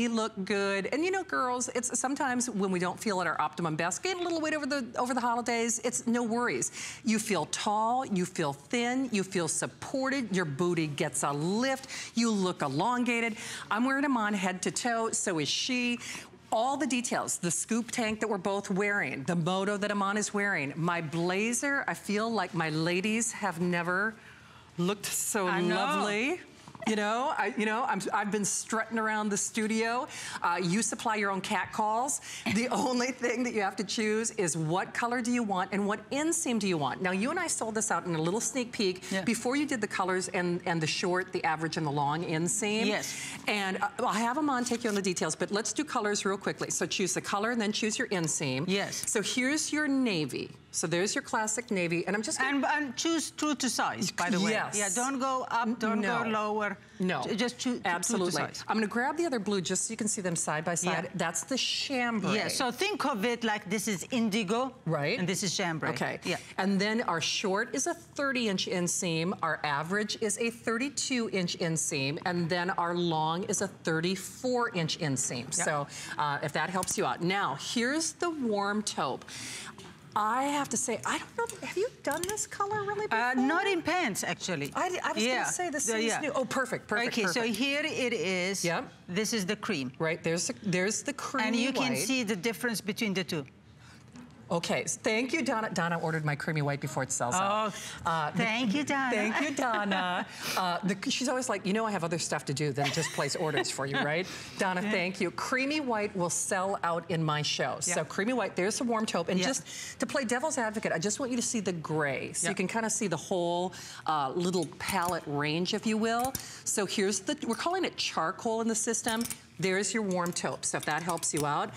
me look good. And you know, girls, it's sometimes when we don't feel at our optimum best, gain a little weight over the over the holidays, it's no worries. You feel tall, you feel thin, you feel supported, your booty gets a lift, you look elongated. I'm wearing them on head to toe, so is she all the details, the scoop tank that we're both wearing, the moto that Iman is wearing, my blazer, I feel like my ladies have never looked so lovely. You know, I, you know, i have been strutting around the studio. Uh, you supply your own cat calls. The only thing that you have to choose is what color do you want and what inseam do you want. Now, you and I sold this out in a little sneak peek yeah. before you did the colors and, and the short, the average, and the long inseam. Yes. And uh, I'll have them on, take you on the details, but let's do colors real quickly. So choose the color and then choose your inseam. Yes. So here's your navy. So there's your classic navy, and I'm just and, and, choose true to size, by the way. Yes. Yeah, don't go up, don't no. go lower. No. Just choose Absolutely. true to size. I'm going to grab the other blue just so you can see them side by side. Yeah. That's the chambray. Yeah, so think of it like this is indigo. Right. And this is chambray. Okay. Yeah. And then our short is a 30-inch inseam. Our average is a 32-inch inseam. And then our long is a 34-inch inseam. So uh, if that helps you out. Now, here's the warm taupe. I have to say, I don't know, have you done this color really before? Uh, not in pants, actually. I, I was yeah. going to say this is yeah. new. Oh, perfect, perfect, Okay, perfect. so here it is. Yep. This is the cream. Right, there's the, there's the cream And you white. can see the difference between the two. Okay, thank you, Donna. Donna ordered my creamy white before it sells out. Oh, uh, thank you, Donna. Thank you, Donna. uh, the, she's always like, you know I have other stuff to do than just place orders for you, right? Donna, thank you. Creamy white will sell out in my show. So creamy white, there's the warm taupe. And just to play devil's advocate, I just want you to see the gray. So you can kind of see the whole uh, little palette range, if you will. So here's the, we're calling it charcoal in the system. There's your warm taupe, so if that helps you out.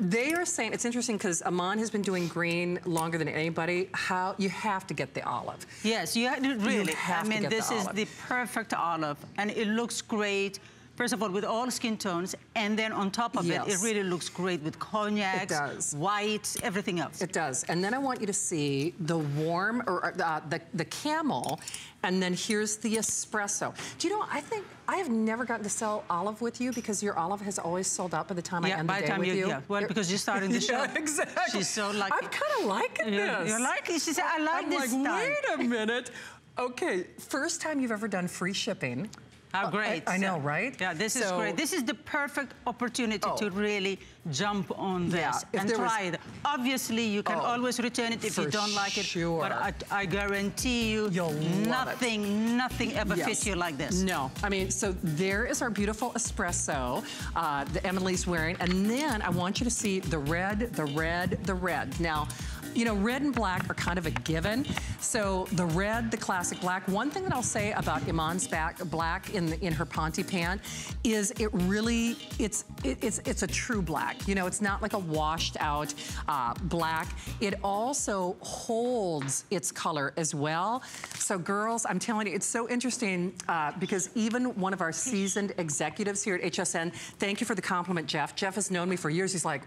They are saying, it's interesting because Iman has been doing green longer than anybody. How, you have to get the olive. Yes, you have, to, really. You have I mean, this is the perfect olive and it looks great. First of all, with all skin tones, and then on top of yes. it, it really looks great with cognac, it does. white, everything else. It does. And then I want you to see the warm, or uh, the, the camel, and then here's the espresso. Do you know, I think, I have never gotten to sell olive with you because your olive has always sold out by the time yeah, I end the day the time with you. you. Yeah, well, because you're starting the show. yeah, exactly. She's so lucky. I'm kind of liking you're, this. You're liking She said, I like I'm this like, wait a minute. Okay, first time you've ever done free shipping. How great. I, I, know, right? Yeah, this so, is great. This is the perfect opportunity oh. to really jump on this yeah, and try was, it. Obviously, you can oh, always return it if you don't like it. Sure. But I, I guarantee you, You'll nothing, nothing ever yes. fits you like this. No. I mean, so there is our beautiful espresso uh, that Emily's wearing. And then I want you to see the red, the red, the red. Now, you know, red and black are kind of a given. So the red, the classic black. One thing that I'll say about Iman's back black in the, in her Ponte pant is it really, it's it, it's it's a true black. You know, it's not like a washed out uh, black. It also holds its color as well. So girls, I'm telling you, it's so interesting uh, because even one of our seasoned executives here at HSN, thank you for the compliment, Jeff. Jeff has known me for years. He's like,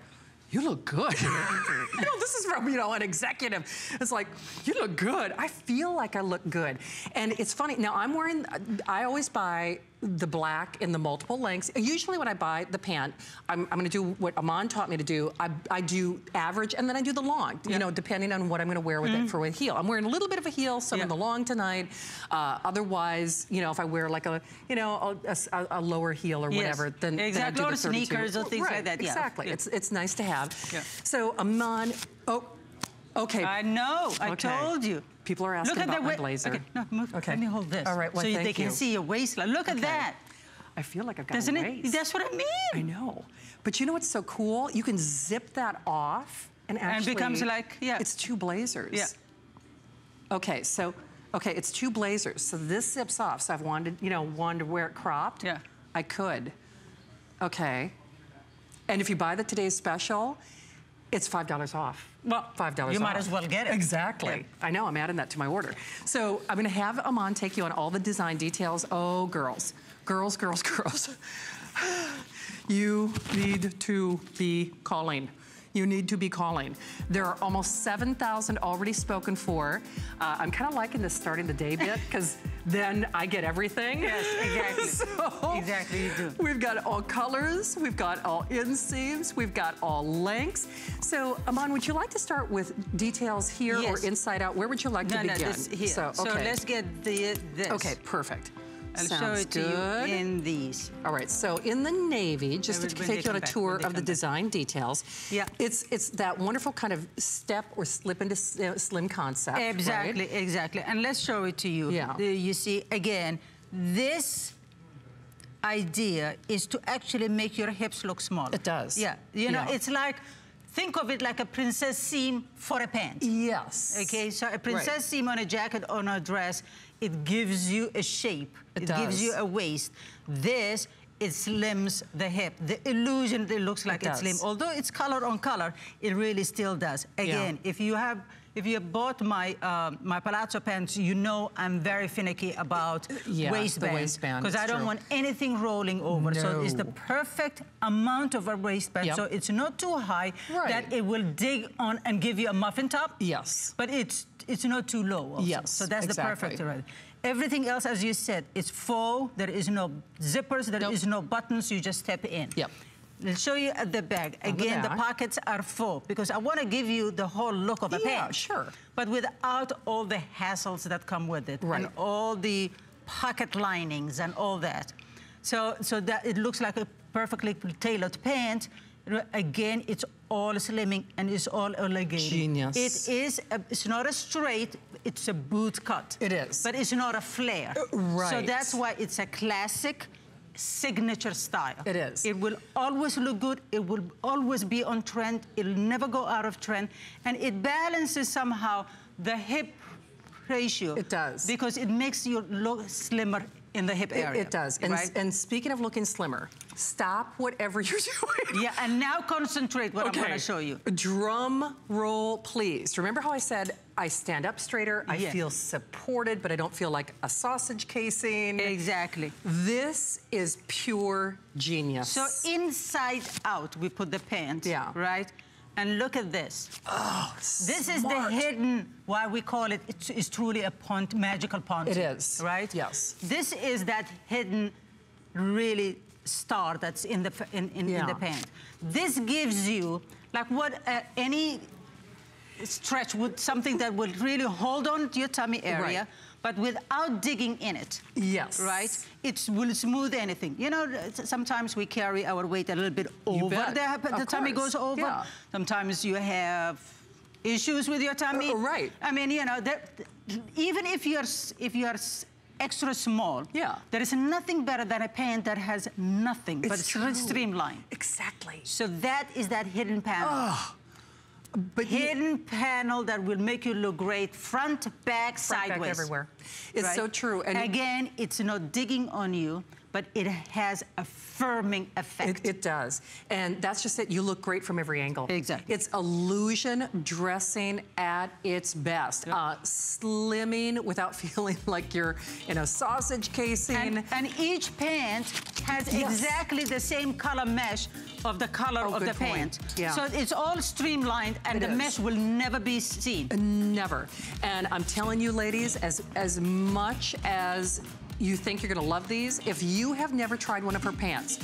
you look good. you know, this is from, you know, an executive. It's like, you look good. I feel like I look good. And it's funny, now I'm wearing, I always buy the black in the multiple lengths. Usually when I buy the pant, I'm, I'm gonna do what Iman taught me to do. I, I do average and then I do the long, you know, depending on what I'm gonna wear with mm it mm-hmm. for a heel. I'm wearing a little bit of a heel, so I'm in the long tonight. Uh, otherwise, you know, if I wear like a, you know, a, a, a lower heel or whatever, then, exactly. then I do the 32. sneakers or things right, like that. Yeah. Exactly. Yeah. It's, it's nice to have. Yeah. So Iman, oh, okay. I know, I okay. told you. People are asking Look about my blazer. Okay, no, move. Okay. Let me hold this. All right, well, So they can you. see your waistline. Look okay. at that. I feel like I've got Doesn't a waist. It? That's what I mean. I know. But you know what's so cool? You can zip that off and actually... And becomes like, yeah. It's two blazers. Yeah. Okay, so, okay, it's two blazers. So this zips off. So I've wanted, you know, wanted to wear it cropped. Yeah. I could. Okay. And if you buy the today's special, it's $5 off. Well, $5 off. You might as well get it. Exactly. I know, I'm adding that to my order. So I'm gonna have Iman take you on all the design details. Oh, girls. Girls, girls, girls. you need to be calling you need to be calling. There are almost 7,000 already spoken for. Uh, I'm kind of liking this starting the day bit because then I get everything. Yes, exactly. so exactly, you do. We've got all colors, we've got all inseams, we've got all lengths. So, Iman, would you like to start with details here yes. or inside out? Where would you like no, to begin? No, this here. So, okay. so let's get the this. Okay, perfect. I'll Sounds show it to good. you in these. All right, so in the navy, just to take you on a tour of the design back. details, yeah. it's it's that wonderful kind of step or slip into uh, slim concept, Exactly, right? exactly. And let's show it to you. Yeah. You see, again, this idea is to actually make your hips look small. It does. Yeah, you know, yeah. it's like, think of it like a princess seam for a pant. Yes. Okay, so a princess right. seam on a jacket on a dress it gives you a shape. It, it gives you a waist. This it slims the hip. The illusion that it looks like it it's slim. Although it's color on color, it really still does. Again, yeah. if you have if you bought my uh, my palazzo pants, you know I'm very finicky about yeah, waistband. waistband. Because I don't true. want anything rolling over. No. So it's the perfect amount of a waistband. Yep. So it's not too high right. that it will dig on and give you a muffin top. Yes. But it's it's not too low. Also. Yes. So that's exactly. the perfect right. Everything else, as you said, is faux. There is no zippers. There nope. is no buttons. You just step in. Yep. I'll show you the back. Again, the, the, pockets are full because I want to give you the whole look of a yeah, sure. But without all the hassles that come with it. Right. And all the pocket linings and all that. So, so that it looks like a perfectly tailored pant. Again, it's all slimming and it's all elongated. Genius. It is, a, it's not a straight, it's a boot cut. It is. But it's not a flare. Uh, right. So that's why it's a classic signature style. It is. It will always look good. It will always be on trend. It'll never go out of trend. And it balances somehow the hip ratio. It does. Because it makes you look slimmer in the hip area. It, it does. And, right? and, speaking of looking slimmer, stop whatever you're doing. Yeah, and now concentrate what okay. I'm going to show you. Drum roll, please. Remember how I said I stand up straighter, I feel supported, but I don't feel like a sausage casing. Exactly. This is pure genius. So inside out, we put the pants, yeah. right? And look at this. Oh, This smart. is the hidden, why we call it, it's, it's truly a pont, magical pont. It is. Right? Yes. This is that hidden, really star that's in the, in, in, yeah. in the pant. This gives you, like what uh, any stretch would, something that would really hold on to your tummy area. Right but without digging in it. Yes. Right? It will smooth anything. You know, sometimes we carry our weight a little bit over the, the tummy goes over. Yeah. Sometimes you have issues with your tummy. Uh, right. I mean, you know, that, even if you're if you're extra small, yeah. there is nothing better than a pant that has nothing it's but true. streamlined. Exactly. So that is that hidden panel. Oh. But hidden panel that will make you look great, front, back, front, sideways. Back, everywhere. It's right? so true. And again, it's not digging on you but it has a firming effect. It, it, does. And that's just it. You look great from every angle. Exactly. It's illusion dressing at its best. Yep. Uh, slimming without feeling like you're in a sausage casing. And, and each pant has yes. exactly the same color mesh of the color oh, of the point. pant. Yeah. So it's all streamlined and it the is. mesh will never be seen. Never. And I'm telling you, ladies, as, as much as you think you're gonna love these. If you have never tried one of her pants,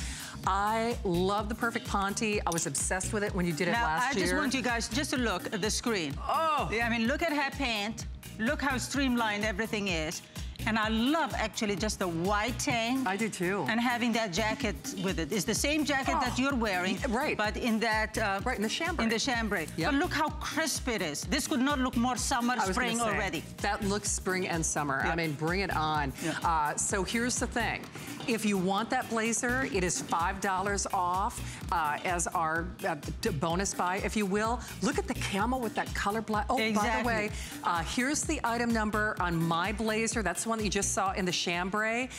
I love the Perfect Ponte. I was obsessed with it when you did it now, last year. year. I just want you guys just to look at the screen. Oh! Yeah, I mean, look at her pant. Look how streamlined everything is. And I love actually just the white tank. I do too. And having that jacket with it. It's the same jacket oh, that you're wearing. Right. But in that... Uh, right, in the chambray. In the chambray. Yep. But look how crisp it is. This could not look more summer, spring say, already. That looks spring and summer. Yep. I mean, bring it on. Yep. Uh, so here's the thing. If you want that blazer, it is $5 off uh, as our uh, bonus buy, if you will. Look at the camel with that color black. Oh, exactly. by the way, uh, here's the item number on my blazer. That's the one that you just saw in the chambray.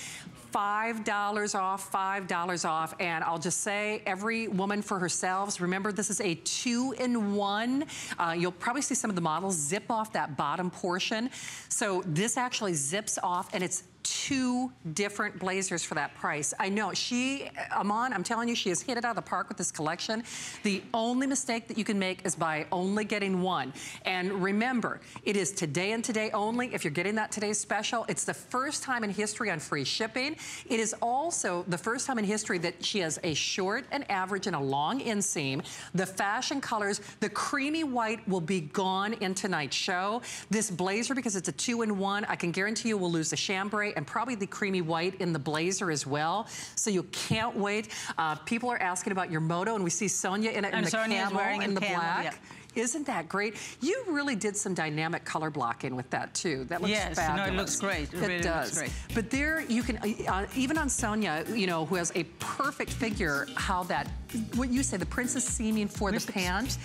$5 off, $5 off. And I'll just say, every woman for herself. Remember, this is a two-in-one. Uh, you'll probably see some of the models zip off that bottom portion. So this actually zips off, and it's two different blazers for that price. I know, she, Iman, I'm telling you, she has hit it out of the park with this collection. The only mistake that you can make is by only getting one. And remember, it is today and today only. If you're getting that today's special, it's the first time in history on free shipping. It is also the first time in history that she has a short, an average, and a long inseam. The fashion colors, the creamy white will be gone in tonight's show. This blazer, because it's a two-in-one, I can guarantee you will lose the chambray and probably the creamy white in the blazer as well. So you can't wait. Uh, people are asking about your moto, and we see Sonia in it in the Sonia camel wearing in the camel, black. Yeah. Isn't that great? You really did some dynamic color blocking with that too. That looks yes, fabulous. no, it looks great. It, it really does. But there, you can, uh, uh, even on Sonia, you know, who has a perfect figure, how that, what you say, the princess seaming for the pant,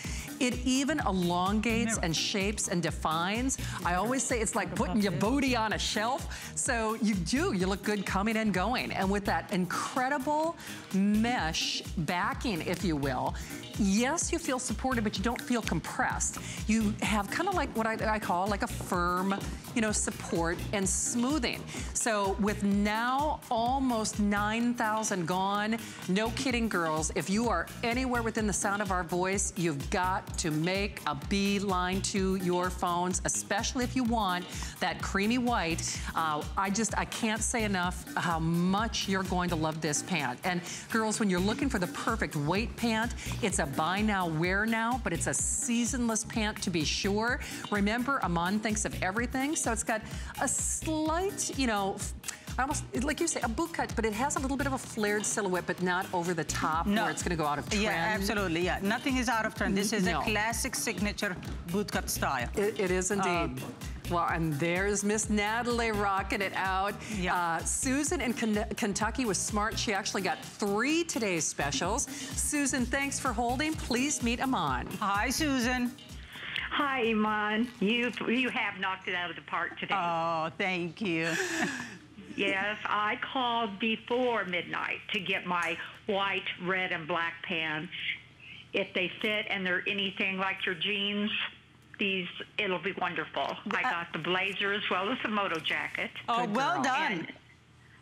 it even elongates and shapes and defines. I always say it's like putting your booty on a shelf. So you do, you look good coming and going. And with that incredible mesh backing, if you will, yes, you feel supported, but you don't feel compressed. You have kind of like what I, I, call like a firm, you know, support and smoothing. So with now almost 9,000 gone, no kidding, girls, if you are anywhere within the sound of our voice, you've got to make a beeline to your phones, especially if you want that creamy white. Uh, I just, I can't say enough how much you're going to love this pant. And girls, when you're looking for the perfect weight pant, it's a buy now, wear now, but it's a seasonless pant to be sure. Remember, Iman thinks of everything, so it's got a slight, you know, almost, like you say, a boot cut, but it has a little bit of a flared silhouette, but not over the top no. where it's gonna go out of trend. Yeah, absolutely, yeah. Nothing is out of trend. This is no. a classic signature boot cut style. it, it is indeed. Um, well, and there's Miss Natalie rocking it out. Yeah. Uh, Susan in Kentucky was smart. She actually got three today's specials. Susan, thanks for holding. Please meet Iman. Hi, Susan. Hi, Iman. You you have knocked it out of the park today. Oh, thank you. yes, I called before midnight to get my white, red, and black pants. If they fit and they're anything like your jeans, these, it'll be wonderful. I uh got the blazer as well as the moto jacket. Oh, well done. And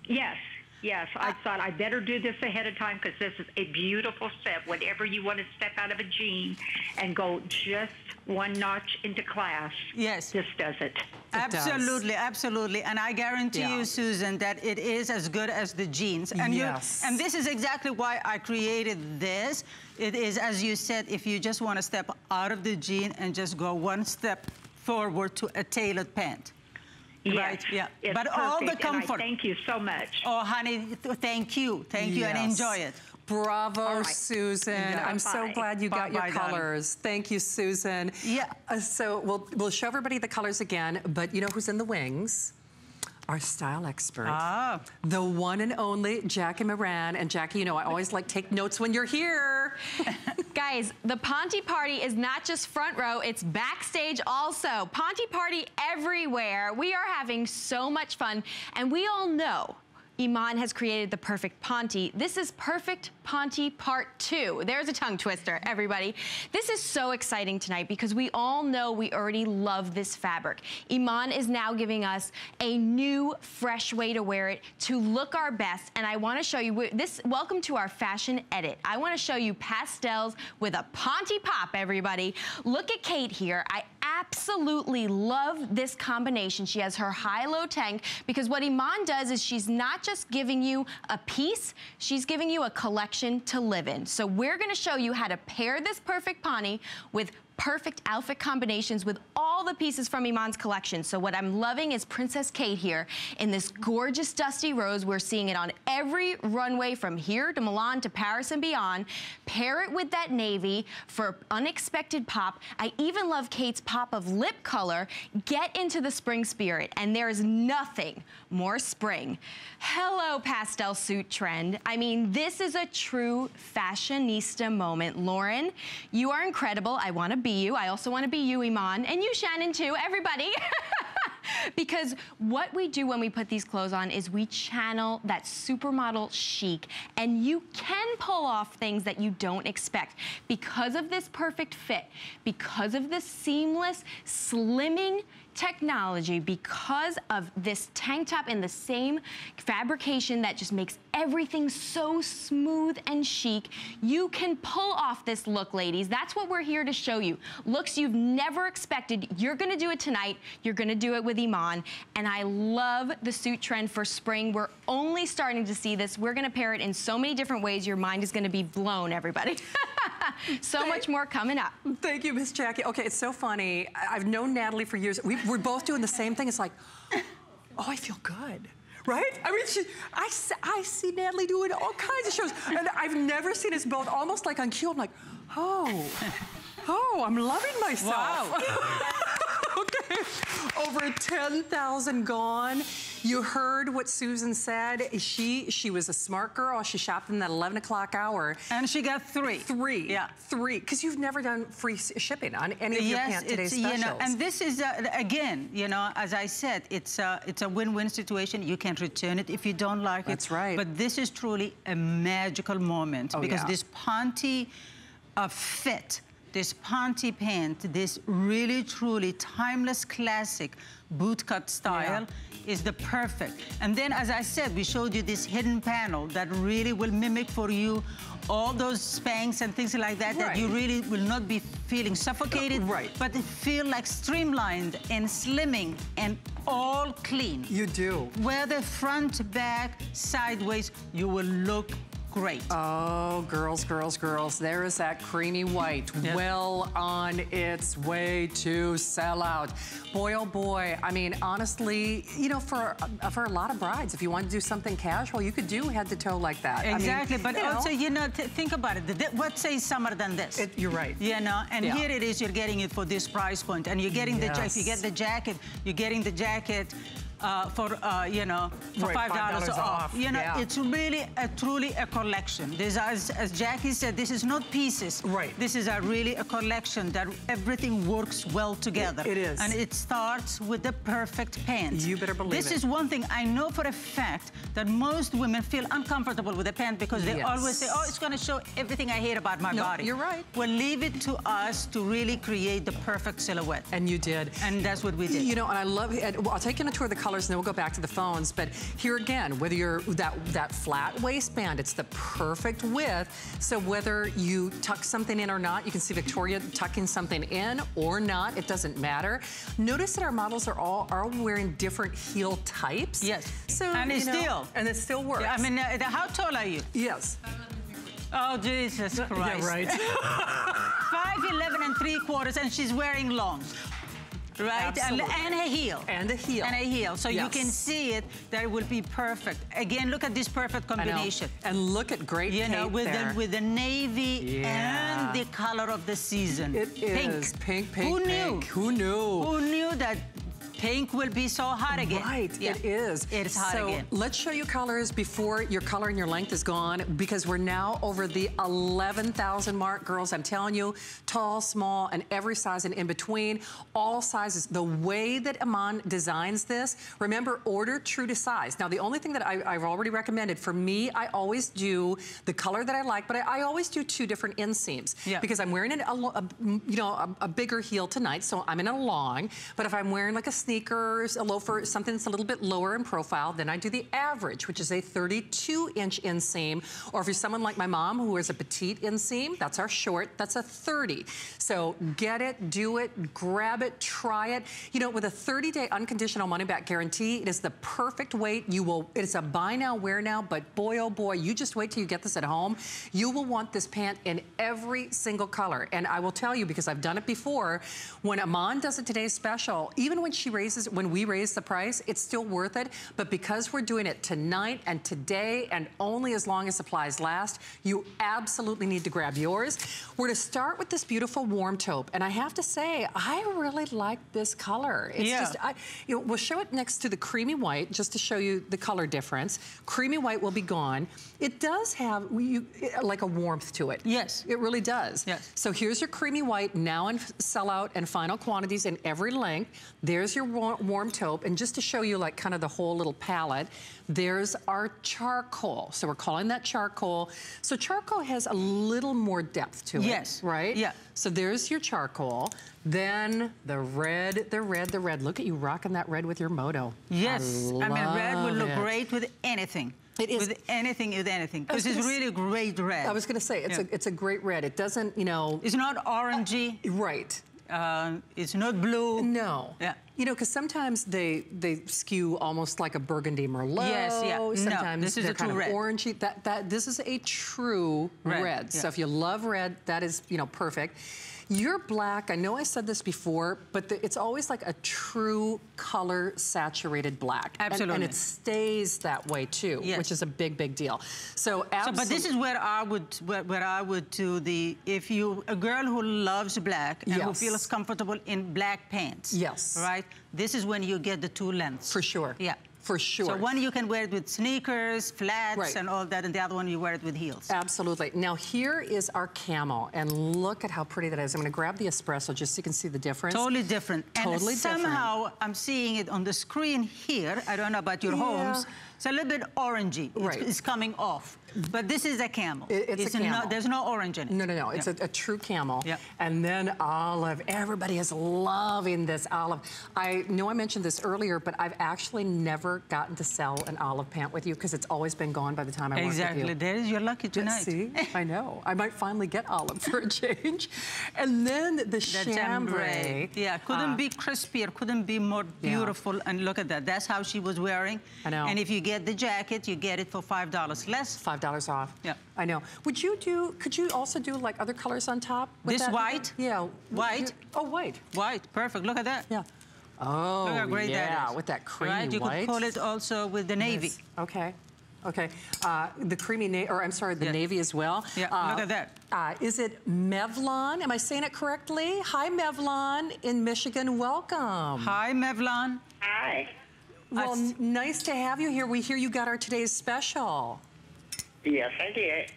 yes, yes. I thought I better do this ahead of time because this is a beautiful step. Whenever you want to step out of a jean and go just one notch into class. Yes. This does it. it absolutely, does. absolutely. And I guarantee yeah. you, Susan, that it is as good as the jeans. And yes. You, and this is exactly why I created this. It is, as you said, if you just want to step out of the jean and just go one step forward to a tailored pant. Yes, right? Yeah. but perfect. all the comfort. thank you so much. Oh, honey, thank you. Thank yes. you and enjoy it. Bravo, right. Susan. Yeah. I'm bye. so glad you bye, got your bye, colors. Darling. Thank you, Susan. Yeah. Uh, so we'll, we'll show everybody the colors again, but you know who's in the wings? Our style expert. Ah. The one and only Jackie Miranne. And Jackie, you know, I always like take notes when you're here. Guys, the Ponte Party is not just front row, it's backstage also. Ponte Party everywhere. We are having so much fun. And we all know Iman has created the perfect Ponte. This is Perfect Ponte Part 2. There's a tongue twister, everybody. This is so exciting tonight because we all know we already love this fabric. Iman is now giving us a new, fresh way to wear it to look our best. And I want to show you this. Welcome to our fashion edit. I want to show you pastels with a Ponte pop, everybody. Look at Kate here. I absolutely love this combination. She has her high-low tank because what Iman does is she's not just giving you a piece, she's giving you a collection to live in. So we're gonna show you how to pair this perfect Ponte with perfect outfit combinations with all the pieces from Iman's collection. So what I'm loving is Princess Kate here in this gorgeous dusty rose. We're seeing it on every runway from here to Milan to Paris and beyond. Pair it with that navy for unexpected pop. I even love Kate's pop of lip color. Get into the spring spirit and there is nothing more spring. Hello, pastel suit trend. I mean, this is a true fashionista moment. Lauren, you are incredible. I want to be you. I also want to be you, Iman. And you, Shannon, too. Everybody. because what we do when we put these clothes on is we channel that supermodel chic and you can pull off things that you don't expect because of this perfect fit, because of this seamless slimming technology because of this tank top in the same fabrication that just makes everything so smooth and chic. You can pull off this look, ladies. That's what we're here to show you. Looks you've never expected. You're gonna do it tonight. You're gonna do it with Iman. And I love the suit trend for spring. We're only starting to see this. We're gonna pair it in so many different ways. Your mind is gonna be blown, everybody. so Thank, much more coming up. Thank you, Miss Jackie. Okay, it's so funny. I've known Natalie for years. We, we're both doing the same thing. It's like, oh, I feel good right? I mean, she, I, I see Natalie doing all kinds of shows, and I've never seen us both almost like on cue. I'm like, oh, oh, I'm loving myself. Wow. over 10,000 gone. You heard what Susan said. She she was a smart girl. She shopped in that 11 o'clock hour. And she got three. Three. Yeah. Three. Because you've never done free shipping on any of yes, your Pant Today specials. You know, and this is, uh, again, you know, as I said, it's a, it's a win-win situation. You can return it if you don't like That's it. That's right. But this is truly a magical moment oh, because yeah. this Ponte uh, fit this Ponte pant, this really, truly timeless classic bootcut style yeah. is the perfect. And then, as I said, we showed you this hidden panel that really will mimic for you all those Spanx and things like that, right. that you really will not be feeling suffocated, uh, right. but feel like streamlined and slimming and all clean. You do. Whether front, back, sideways, you will look great. Oh, girls, girls, girls. There is that creamy white. Yep. Well on its way to sell out. Boy, oh boy. I mean, honestly, you know, for, uh, for a lot of brides, if you want to do something casual, you could do head to toe like that. Exactly, I mean, but you also, know, you know, think about it. What says summer than this? It, you're right. You know, and yeah. here it is, you're getting it for this price point, and you're getting yes. the, if you get the jacket, you're getting the jacket uh, for, uh, you know, for right, $5, $5 off. off. You know, yeah. it's really, a, truly a collection. This, as, as Jackie said, this is not pieces. Right. This is a really a collection that everything works well together. it, it is. And it starts with the perfect pant. You better believe this it. This is one thing I know for a fact that most women feel uncomfortable with a pant because they yes. always say, oh, it's going to show everything I hate about my no, body. you're right. Well, leave it to us to really create the perfect silhouette. And you did. And that's what we did. You know, and I love it. Well, I'll take you on a tour of the colors and then we'll go back to the phones. But here again, whether you're that, that flat waistband, it's the perfect width. So whether you tuck something in or not, you can see Victoria tucking something in or not, it doesn't matter. Notice that our models are all are wearing different heel types. Yes. So and it still and it still works. Yeah, I mean, uh, how tall are you? Yes. Oh, Jesus Christ. Yeah, right. 5'11 and 3 quarters, and she's wearing long right? And, and, a heel. And a heel. And a heel. So yes. you can see it, that will be perfect. Again, look at this perfect combination. And look at great You know, with there. the, with the navy yeah. and the color of the season. It pink. is. Pink, pink, Who pink. knew? Who knew? Who knew that pink will be so hot again. Right, yeah. it is. It's hot so again. let's show you colors before your color and your length is gone because we're now over the 11,000 mark. Girls, I'm telling you, tall, small, and every size and in between, all sizes. The way that Iman designs this, remember, order true to size. Now, the only thing that I, have already recommended, for me, I always do the color that I like, but I, I always do two different inseams yeah. because I'm wearing an, a, a, you know, a, a, bigger heel tonight, so I'm in a long, but if I'm wearing like a sneakers, a loafer, something that's a little bit lower in profile, then I do the average, which is a 32 inch inseam. Or if you're someone like my mom who wears a petite inseam, that's our short, that's a 30. So get it, do it, grab it, try it. You know, with a 30 day unconditional money back guarantee, it is the perfect weight. You will, it's a buy now, wear now, but boy, oh boy, you just wait till you get this at home. You will want this pant in every single color. And I will tell you, because I've done it before, when Iman does it today's special, even when she raises, when we raise the price, it's still worth it. But because we're doing it tonight and today and only as long as supplies last, you absolutely need to grab yours. We're to start with this beautiful warm taupe. And I have to say, I really like this color. It's yeah. just, I, you know, we'll show it next to the creamy white just to show you the color difference. Creamy white will be gone. It does have you, like a warmth to it. Yes. It really does. Yes. So here's your creamy white now in sellout and final quantities in every length. There's your your warm taupe, and just to show you like kind of the whole little palette, there's our charcoal. So we're calling that charcoal. So charcoal has a little more depth to it. Yes. Right? Yeah. So there's your charcoal. Then the red, the red, the red. Look at you rocking that red with your moto. Yes. I, I mean, red would look it. great with anything. It is. With anything, with anything. Because it's really a great red. I was going to say, it's, yeah. a, it's a great red. It doesn't, you know... It's not orangey. Uh, right. Uh, it's not blue. No. Yeah. You know, because sometimes they they skew almost like a burgundy merlot. Yes, yeah. Sometimes no, this is they're a kind true of red. orangey. That that this is a true red. red. Yeah. So if you love red, that is you know perfect. Your black, I know I said this before, but the, it's always like a true color saturated black. Absolutely. And, and, it stays that way too, yes. which is a big, big deal. So, so, but this is where I would, where, where, I would do the, if you, a girl who loves black and yes. who feels comfortable in black pants. Yes. Right? This is when you get the two lengths. For sure. Yeah. For sure. So one you can wear it with sneakers, flats, right. and all that, and the other one you wear it with heels. Absolutely. Now here is our camel, and look at how pretty that is. I'm going to grab the espresso just so you can see the difference. Totally different. Totally and somehow different. I'm seeing it on the screen here. I don't know about your yeah. homes. It's a little bit orangey. Right. It's, it's coming off. But this is a camel. It, it's, it's, a camel. No, there's no orange in it. No, no, no. It's yeah. a, a, true camel. Yeah. And then olive. Everybody is loving this olive. I know I mentioned this earlier, but I've actually never gotten to sell an olive pant with you because it's always been gone by the time I exactly. work with you. Exactly. There's your lucky tonight. See? I know. I might finally get olive for a change. And then the, the chambray. Yeah, couldn't uh, be crispier, couldn't be more beautiful. Yeah. And look at that. That's how she was wearing. I know. And if you get the jacket, you get it for $5 less. $5 off. Yeah. I know. Would you do, could you also do like other colors on top? This that? white? Yeah. White? Oh, white. White, perfect. Look at that. Yeah. Oh, Look how great yeah, that is. with that creamy right? You white. could call it also with the navy. Yes. Okay. Okay. Uh, the creamy, navy, or I'm sorry, the yeah. navy as well. Yeah, uh, look at that. Uh, is it Mevlon? Am I saying it correctly? Hi, Mevlon in Michigan. Welcome. Hi, Mevlon. Hi. Well, nice to have you here. We hear you got our today's special. Yes, I did.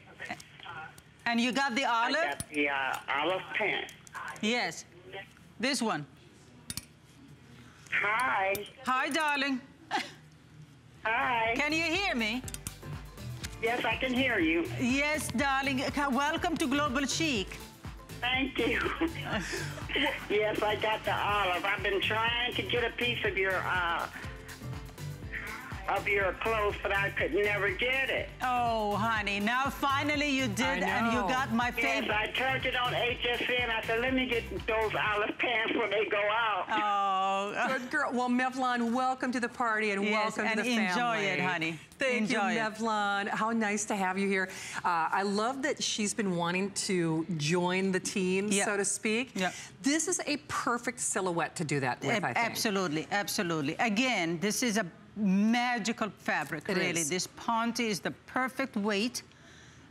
And you got the olive? I got the uh, olive pant. Yes. This one. Hi. Hi, darling. Hi. Can you hear me? Yes, I can hear you. Yes, darling. Welcome to Global Chic. Thank you. yes, I got the olive. I've been trying to get a piece of your uh, of your clothes, but I could never get it. Oh, honey, now finally you did, and you got my favorite. Yes, I turned it on HSN. I said, let me get those olive pants when they go out. Oh. Good girl. Well, Mevlon, welcome to the party, and yes, welcome and to the enjoy family. Enjoy it, honey. Thank enjoy you, Mevlon. How nice to have you here. Uh, I love that she's been wanting to join the team, yep. so to speak. Yep. This is a perfect silhouette to do that with, I think. Absolutely, absolutely. Again, this is a magical fabric, it really. Is. This ponte is the perfect weight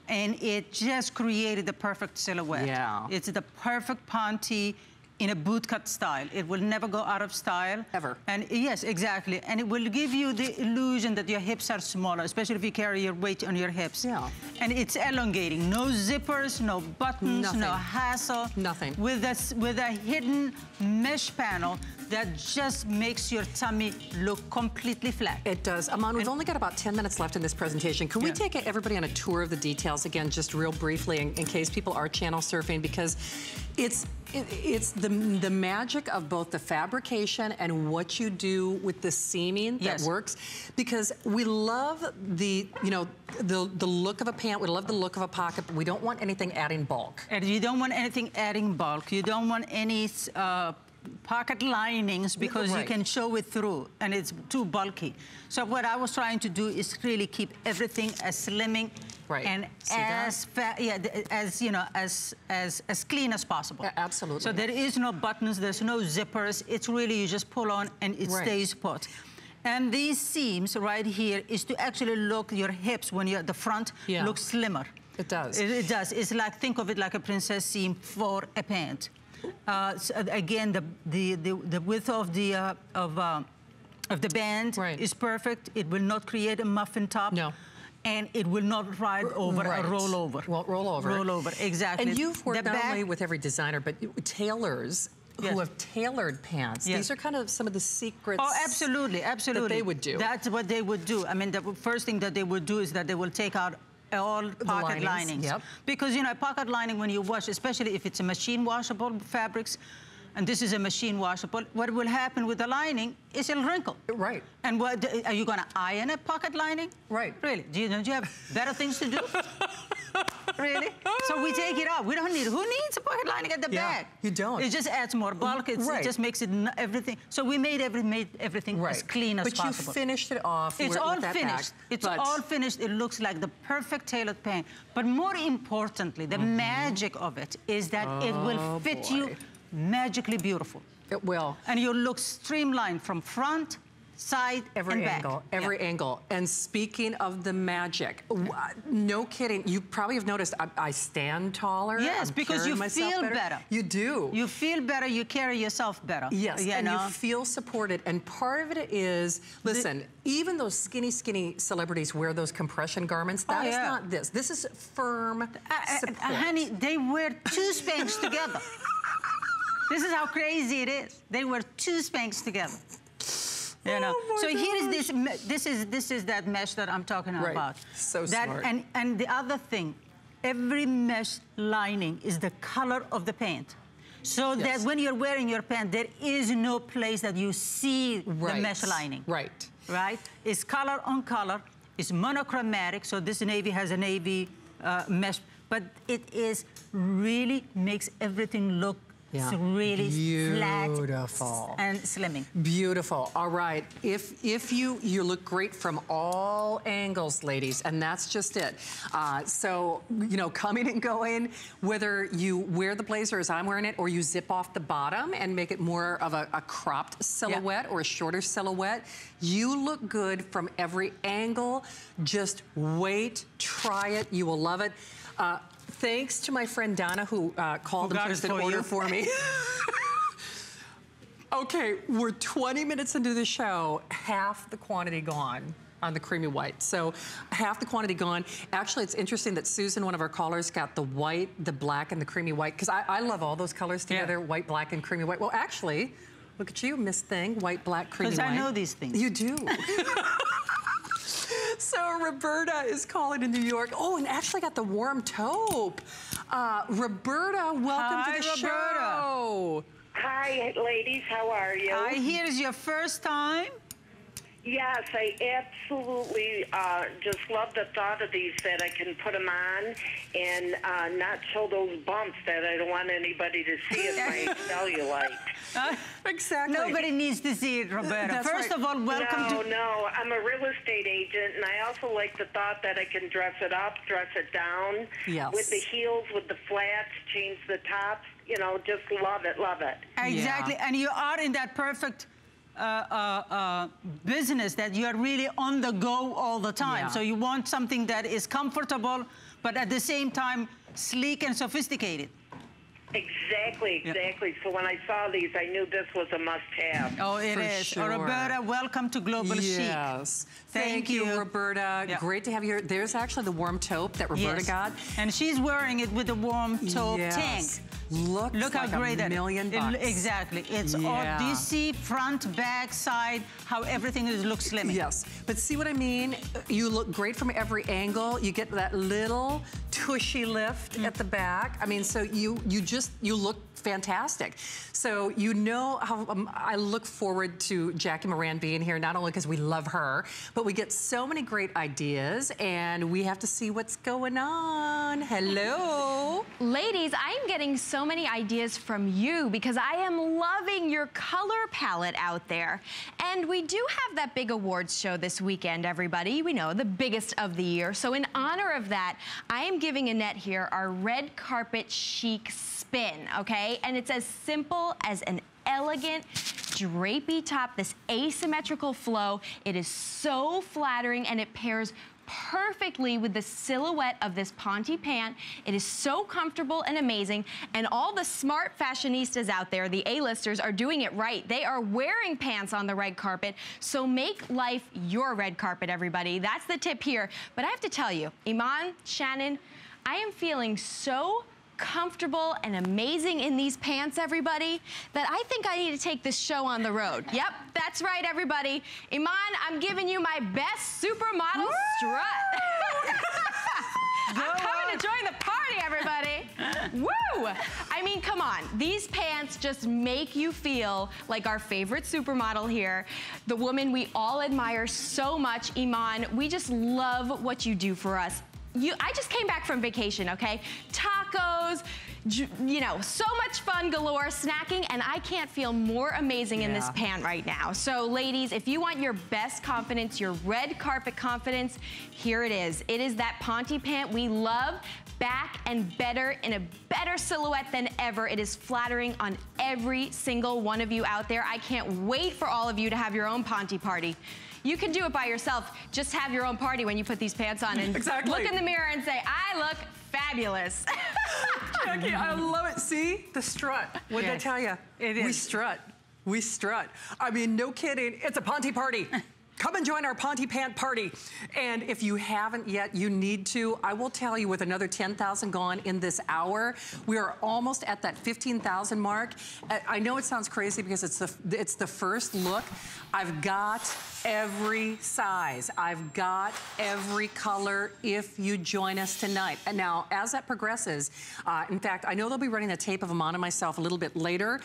and it just created the perfect silhouette. Yeah. It's the perfect ponte in a bootcut style. It will never go out of style. Ever. And yes, exactly. And it will give you the illusion that your hips are smaller, especially if you carry your weight on your hips. Yeah. And it's elongating. No zippers, no buttons, Nothing. no hassle. Nothing. With a, with a hidden mesh panel that just makes your tummy look completely flat. It does. Iman, we've and only got about 10 minutes left in this presentation. Can yeah. we take everybody on a tour of the details again, just real briefly, in, in case people are channel surfing, because it's it, it's the the magic of both the fabrication and what you do with the seaming that works. Because we love the you know the the look of a pant. We love the look of a pocket. But we don't want anything adding bulk. And you don't want anything adding bulk. You don't want any. Uh, pocket linings because right. you can show it through and it's too bulky. So what I was trying to do is really keep everything as slimming right. and See as yeah, as you know as as as clean as possible. Yeah, absolutely. So there is no buttons, there's no zippers. It's really you just pull on and it right. stays put. And these seams right here is to actually look your hips when you're at the front yeah. look slimmer. It does. It, it does. It's like think of it like a princess seam for a pant. Uh, so again, the, the, the, the, width of the, uh, of, uh, of the band right. is perfect. It will not create a muffin top. No. And it will not ride over right. or roll over. Well, roll over. Roll over, exactly. And you've worked the not only with every designer, but tailors yes. who have tailored pants. Yes. These are kind of some of the secrets. Oh, absolutely, absolutely. That they would do. That's what they would do. I mean, the first thing that they would do is that they will take out all pocket linings. linings. Yep. Because, you know, a pocket lining, when you wash, especially if it's a machine washable fabrics, and this is a machine washable, what will happen with the lining is it'll wrinkle. Right. And what, are you going to iron a pocket lining? Right. Really? Do you, don't you have better things to do? really? So we take it off. We don't need, who needs a pocket lining at the yeah, back? You don't. It just adds more bulk. Right. It just makes it everything. So we made, every, made everything right. as clean as but possible. But you finished it off. It's all finished. Back, it's all finished. It looks like the perfect tailored pant. But more importantly, the mm -hmm. magic of it is that oh, it will oh, fit boy. you magically beautiful. It will. And you look streamlined from front, side, every angle, back. every yeah. angle. And speaking of the magic, no kidding, you probably have noticed I, I stand taller. Yes, I'm because you feel better. better. You do. You feel better. You carry yourself better. Yes, you and know? you feel supported. And part of it is, listen, the, even those skinny, skinny celebrities wear those compression garments. That oh, is not this. This is firm uh, uh. Uh, honey, they wear two Spanx together. This is how crazy it is. They wear two Spanx together. You know. Oh so gosh. here is this. This is this is that mesh that I'm talking right. about. So that, smart. And and the other thing, every mesh lining is the color of the paint. So yes. that when you're wearing your pant, there is no place that you see right. the mesh lining. Right. Right. It's color on color. It's monochromatic. So this navy has a navy uh, mesh, but it is really makes everything look yeah. It's really Beautiful. flat and slimming. Beautiful. All right. If if you you look great from all angles, ladies, and that's just it. Uh, so you know, coming and going, whether you wear the blazer as I'm wearing it, or you zip off the bottom and make it more of a, a cropped silhouette yeah. or a shorter silhouette, you look good from every angle. Just wait, try it. You will love it. Uh, thanks to my friend Donna who uh, called who and placed an order you. for me. okay, we're 20 minutes into the show, half the quantity gone on the creamy white. So half the quantity gone. Actually, it's interesting that Susan, one of our callers, got the white, the black, and the creamy white, because I, I, love all those colors together, yeah. white, black, and creamy white. Well, actually, look at you, Miss Thing, white, black, creamy white. Because I know these things. You do. so Roberta is calling in New York. Oh, and actually got the warm taupe. Uh, Roberta, welcome Hi, to the Roberta. show. Hi, ladies. How are you? I hear it's your first time. Yes, I absolutely uh, just love the thought of these that I can put them on and uh, not show those bumps that I don't want anybody to see in my cellulite. Uh, exactly. Nobody needs to see it, Roberta. That's First right. of all, welcome no, to... No, I'm a real estate agent, and I also like the thought that I can dress it up, dress it down. Yes. With the heels, with the flats, change the tops. You know, just love it, love it. Exactly, yeah. and you are in that perfect uh, uh, uh, business that you are really on the go all the time. Yeah. So you want something that is comfortable, but at the same time, sleek and sophisticated. Exactly, exactly. So when I saw these, I knew this was a must-have. Oh, it For is. Sure. Roberta, welcome to Global yes. Chic. Yes. Thank, Thank you, you, Roberta. Yeah. Great to have you here. There's actually the warm taupe that Roberta yes. got. And she's wearing it with the warm taupe yes. tank. Looks Look like how great a million bucks. It, exactly. It's yeah. all, do you see front, back, side, how everything is, looks slimming? Yes, but see what I mean? You look great from every angle. You get that little tushy lift mm. at the back. I mean, so you, you just, you look fantastic. So you know how um, I look forward to Jackie Miranne being here, not only because we love her, but we get so many great ideas and we have to see what's going on. Hello. Ladies, I am getting so many ideas from you because I am loving your color palette out there. And we do have that big awards show this weekend, everybody. We know, the biggest of the year. So in honor of that, I am giving Annette here our red carpet chic spin, okay? And it's as simple as an elegant drapey top, this asymmetrical flow. It is so flattering and it pairs perfectly with the silhouette of this Ponte pant. It is so comfortable and amazing. And all the smart fashionistas out there, the A-listers, are doing it right. They are wearing pants on the red carpet. So make life your red carpet, everybody. That's the tip here. But I have to tell you, Iman, Shannon, I am feeling so comfortable and amazing in these pants, everybody, that I think I need to take this show on the road. Yep, that's right, everybody. Iman, I'm giving you my best supermodel Woo! strut. I'm coming to join the party, everybody. Woo! I mean, come on. These pants just make you feel like our favorite supermodel here, the woman we all admire so much, Iman. We just love what you do for us. You, I just came back from vacation, okay? Tacos, you know, so much fun galore, snacking, and I can't feel more amazing yeah. in this pant right now. So ladies, if you want your best confidence, your red carpet confidence, here it is. It is that Ponte pant we love, back and better in a better silhouette than ever. It is flattering on every single one of you out there. I can't wait for all of you to have your own Ponte party. You can do it by yourself. Just have your own party when you put these pants on and exactly. look in the mirror and say, I look fabulous. Jackie, I love it. See, the strut. What did yes. I tell you? It is. We strut. We strut. I mean, no kidding. It's a Ponte party. Come and join our Ponte Pant party. And if you haven't yet, you need to. I will tell you with another 10,000 gone in this hour, we are almost at that 15,000 mark. I know it sounds crazy because it's the, it's the first look. I've got every size. I've got every color if you join us tonight. And now, as that progresses, uh, in fact, I know they'll be running a tape of Iman and myself a little bit later.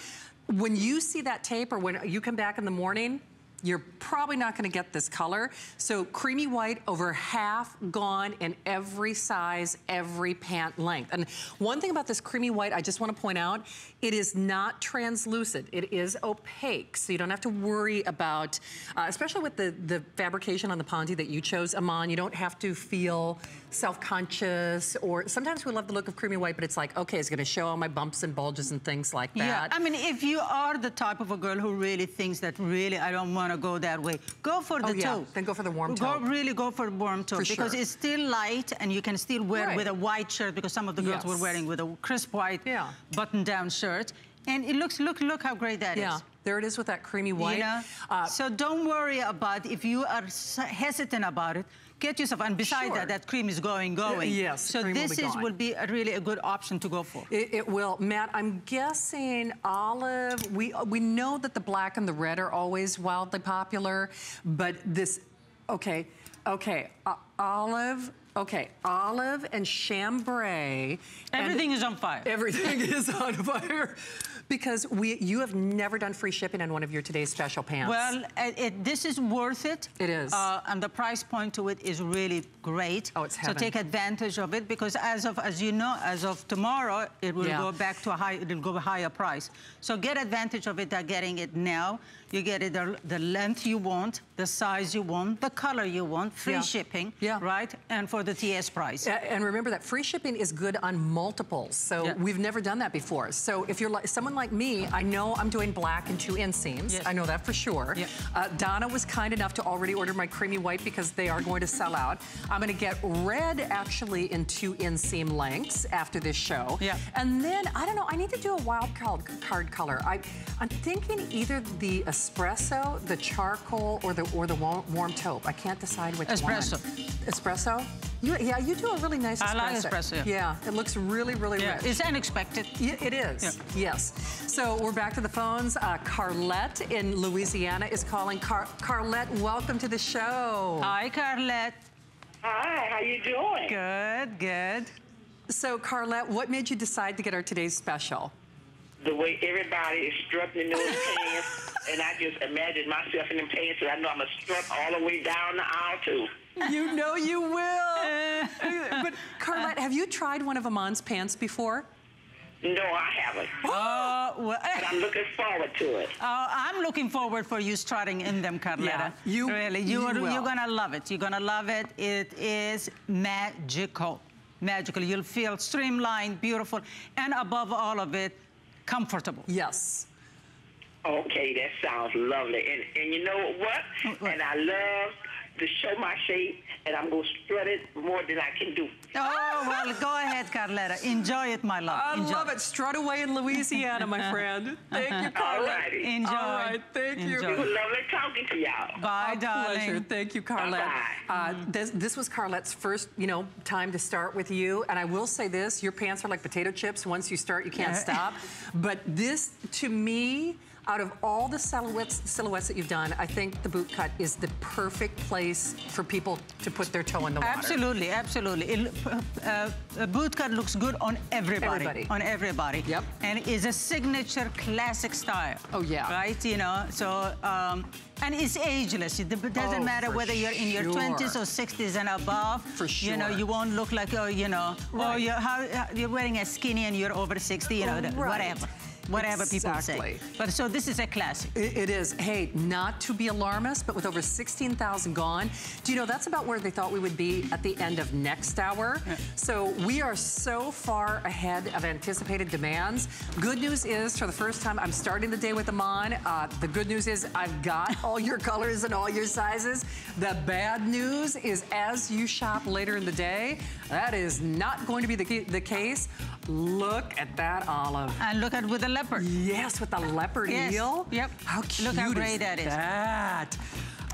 When you see that tape or when you come back in the morning, you're probably not gonna get this color. So creamy white over half gone in every size, every pant length. And one thing about this creamy white, I just wanna point out, it is not translucent. It is opaque, so you don't have to worry about, uh, especially with the, the fabrication on the Ponte that you chose, Iman, you don't have to feel self-conscious or sometimes we love the look of creamy white, but it's like, okay, it's gonna show all my bumps and bulges and things like that. Yeah, I mean, if you are the type of a girl who really thinks that really I don't want to go that way, go for the oh, yeah. Then go for the warm tone. Go, really go for the warm tone for because sure. it's still light and you can still wear right. with a white shirt because some of the girls yes. were wearing with a crisp white yeah. button-down shirt. And it looks, look, look how great that yeah. is. There it is with that creamy white. Yeah. Uh, so don't worry about if you are hesitant about it get yourself, and besides sure. that, that cream is going, going. yes, So this will is will be a really a good option to go for. It, it, will. Matt, I'm guessing olive, we, we know that the black and the red are always wildly popular, but this, okay, okay, uh, olive, Okay, olive and chambray. Everything and is on fire. Everything is on fire because we you have never done free shipping on one of your today's special pants. Well, it, it, this is worth it. It is. Uh, and the price point to it is really great. Oh, it's heaven. So take advantage of it because as of, as you know, as of tomorrow, it will yeah. go back to a high, it'll go a higher price. So get advantage of it by getting it now. You get it the, the length you want, the size you want, the color you want, free yeah. shipping, yeah. right? And for the TS price. and remember that free shipping is good on multiples. So yeah. we've never done that before. So if you're like someone like me, I know I'm doing black and two inseams. Yes. I know that for sure. Yeah. Uh, Donna was kind enough to already order my creamy white because they are going to sell out. I'm going to get red actually in two inseam lengths after this show. Yeah. And then, I don't know, I need to do a wild card, card color. I, I'm thinking either the espresso, the charcoal, or the or the warm, warm taupe. I can't decide which espresso. one. Espresso. Espresso? You, yeah, you do a really nice espresso. I like espresso. Yeah, it looks really, really yeah, rich. It's unexpected. Yeah, it is, yeah. yes. So we're back to the phones. Uh, Carlette in Louisiana is calling. Car Carlette, welcome to the show. Hi, Carlette. Hi, how you doing? Good, good. So, Carlette, what made you decide to get our today's special? The way everybody is strutting in those pants, and I just imagine myself in them pants, and I know I'm going to strut all the way down the aisle, too. You know you will. but, Carlette, have you tried one of Iman's pants before? No, I haven't. Uh, well, but I'm looking forward to it. Uh, I'm looking forward for you strutting in them, Carletta. Yeah, you really, you, you are, you're gonna love it. You're gonna love it. It is magical, magical. You'll feel streamlined, beautiful, and above all of it, comfortable. Yes. Okay, that sounds lovely. And and you know what? what? And I love to show my shape, and I'm going to strut it more than I can do. Oh, well, go ahead, Carletta. Enjoy it, my love. I Enjoy. love it. Strut away in Louisiana, my friend. Thank you, Carlette. All righty. Enjoy. All right, thank Enjoy. you. It was lovely talking to y'all. Bye, A darling. pleasure. Thank you, Carlette. Bye-bye. Uh, this, this was Carlette's first, you know, time to start with you. And I will say this, your pants are like potato chips. Once you start, you can't Yeah. stop. But this, to me, out of all the silhouettes, silhouettes that you've done, I think the boot cut is the perfect place for people to put their toe in the water. Absolutely, absolutely. It, uh, a boot cut looks good on everybody. Everybody. On everybody. Yep. And is a signature classic style. Oh, yeah. Right, you know, so, um, and it's ageless. It doesn't Oh, matter whether you're in your sure. 20s or 60s and above. For sure. You know, you won't look like, oh, you know, oh, you're, how, you're wearing a skinny and you're over 60, you know, Right. whatever. Whatever people say. But so this is a classic. It, it is. Hey, not to be alarmist, but with over 16,000 gone, do you know that's about where they thought we would be at the end of next hour? So we are so far ahead of anticipated demands. Good news is, for the first time, I'm starting the day with Iman. Uh, the good news is I've got all your colors and all your sizes. The bad news is as you shop later in the day, that is not going to be the, the case. Look at that olive. And look at with the leopard. Yes, with the leopard Yes, eel. yep. How cute Look how is great that is.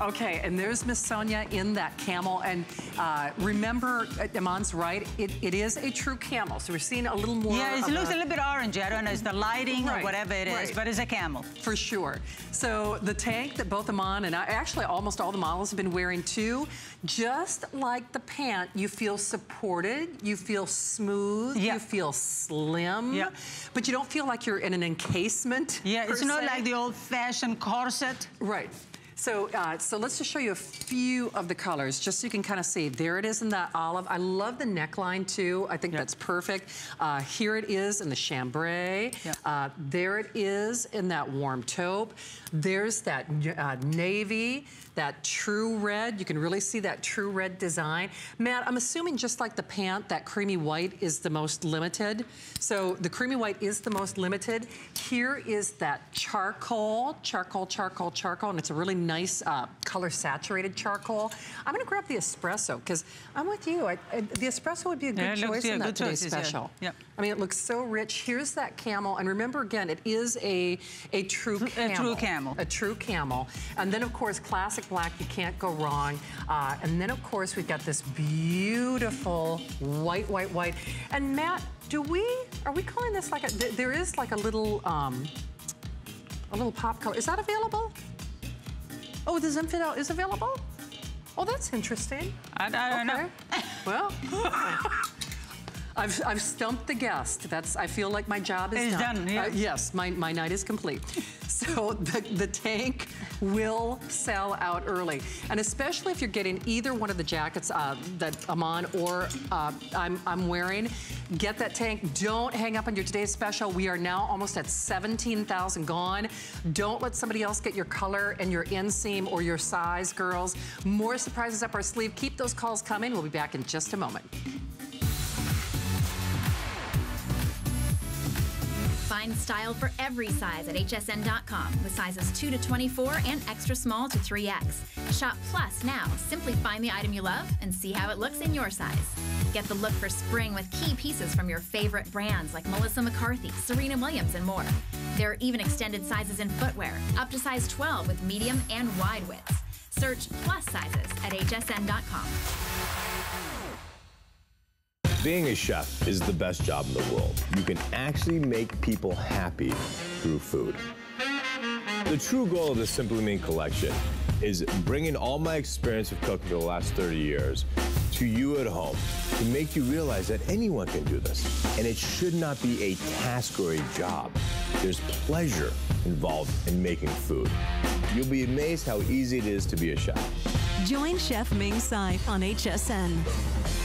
Okay, and there's Miss Sonia in that camel. And uh, remember, uh, Iman's right, it, it is a true camel. So we're seeing a little more Yeah, it looks a, a- little bit orangey. I don't know, it's the lighting Right, or whatever it is, right. but it's a camel. For sure. So the tank that both Iman and I, actually almost all the models have been wearing too, just like the pant, you feel supported, you feel smooth, Yeah. you feel slim, Yeah. but you don't feel like you're in an encasement. Yeah, it's not like the old-fashioned corset. Right. So, uh, so let's just show you a few of the colors, just so you can kind of see. There it is in that olive. I love the neckline too. I think Yeah. that's perfect. Uh, here it is in the chambray. Yeah. Uh, there it is in that warm taupe. There's that uh, navy, that true red. You can really see that true red design. Matt, I'm assuming just like the pant, that creamy white is the most limited. So the creamy white is the most limited. Here is that charcoal, charcoal, charcoal, charcoal, and it's a really nice uh, color saturated charcoal. I'm gonna grab the espresso because I'm with you. I, I, the espresso would be a good Yeah, it looks- choice yeah, in that today's choices, yeah. Yep. I mean, it looks so rich. Here's that camel, and remember again, it is a a true camel. A true camel. A true camel. And then, of course, classic black, you can't go wrong. Uh, and then, of course, we've got this beautiful white, white, white. And Matt, do we, are we calling this like a, th- there is like a little, um, a little pop color. Is that available? Oh, the Zinfandel is available? Oh, that's interesting. I, I don't know. Well, I've, I've stumped the guest. That's I feel like my job is It's done. done, yeah. Uh, yes, my, my night is complete. So the, the tank will sell out early. And especially if you're getting either one of the jackets uh, that I'm on or uh, I'm, I'm wearing, get that tank. Don't hang up on your today's special. We are now almost at 17,000 gone. Don't let somebody else get your color and your inseam or your size, girls. More surprises up our sleeve. Keep those calls coming. We'll be back in just a moment. Find style for every size at hsn.com with sizes 2 to 24 and extra small to 3X. Shop Plus now. Simply find the item you love and see how it looks in your size. Get the look for spring with key pieces from your favorite brands like Melissa McCarthy, Serena Williams, and more. There are even extended sizes in footwear, up to size 12 with medium and wide widths. Search Plus sizes at hsn.com. Being a chef is the best job in the world. You can actually make people happy through food. The true goal of the Simply Me collection is bringing all my experience of cooking for the last 30 years to you at home to make you realize that anyone can do this. And it should not be a task or a job. There's pleasure involved in making food. You'll be amazed how easy it is to be a chef. Join Chef Ming Tsai on HSN.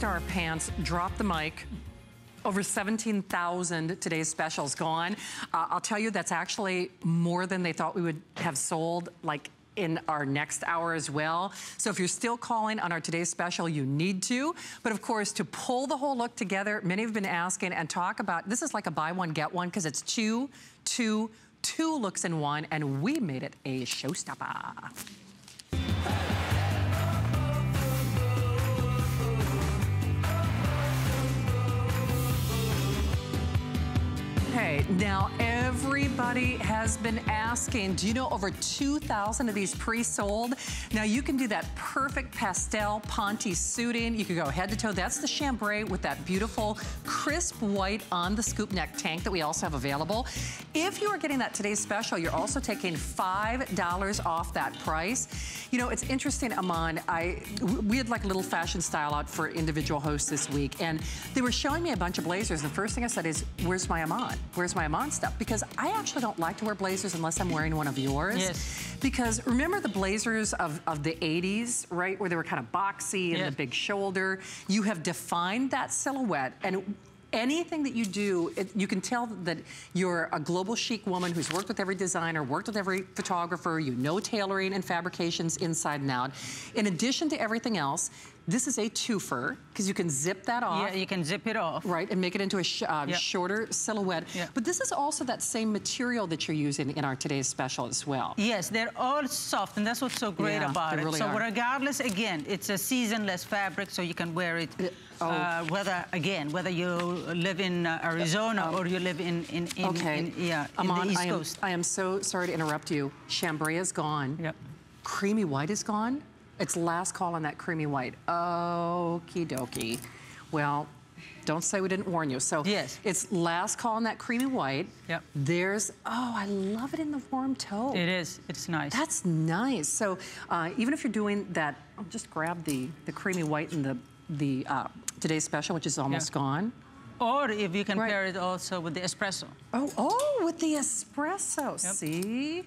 star pants. Drop the mic. Over 17,000 today's specials gone. Uh, I'll tell you, that's actually more than they thought we would have sold like in our next hour as well. So if you're still calling on our today's special, you need to. But of course, to pull the whole look together, many have been asking and talk about, this is like a buy one, get one, because it's two, two, two looks in one, and we made it a showstopper. Okay, now everybody has been asking, do you know over 2,000 of these pre-sold? Now you can do that perfect pastel Ponte suiting. You can go head to toe. That's the chambray with that beautiful crisp white on the scoop neck tank that we also have available. If you are getting that today's special, you're also taking $5 off that price. You know, it's interesting, Iman, I, we had like a little fashion style out for individual hosts this week, and they were showing me a bunch of blazers. The first thing I said is, where's my Iman? Where's my Iman stuff? Because I actually don't like to wear blazers unless I'm wearing one of yours. Yes. Because remember the blazers of, of the 80s, right? Where they were kind of boxy and yes. the big shoulder. You have defined that silhouette and anything that you do, it, you can tell that you're a global chic woman who's worked with every designer, worked with every photographer, you know tailoring and fabrications inside and out. In addition to everything else, this is a twofer because you can zip that off. Yeah, you can zip it off. Right, and make it into a sh uh, yep. shorter silhouette. Yep. But this is also that same material that you're using in our today's special as well. Yes, they're all soft, and that's what's so great yeah, about it. Really so are. regardless, again, it's a seasonless fabric, so you can wear it, oh. uh, whether, again, whether you live in uh, Arizona or you live in, in, in, okay. in, yeah, Iman, in the East I am, Coast. I am so sorry to interrupt you. Chambray is gone. Yep. Creamy white is gone. It's last call on that creamy white. Okie dokie. Well, don't say we didn't warn you. So yes. it's last call on that creamy white. Yep. There's, oh, I love it in the warm taupe. It is, it's nice. That's nice. So uh, even if you're doing that, I'll just grab the, the creamy white and the, the uh, today's special, which is almost yeah. gone. Or if you can right. pair it also with the espresso. Oh, oh, with the espresso, yep. see?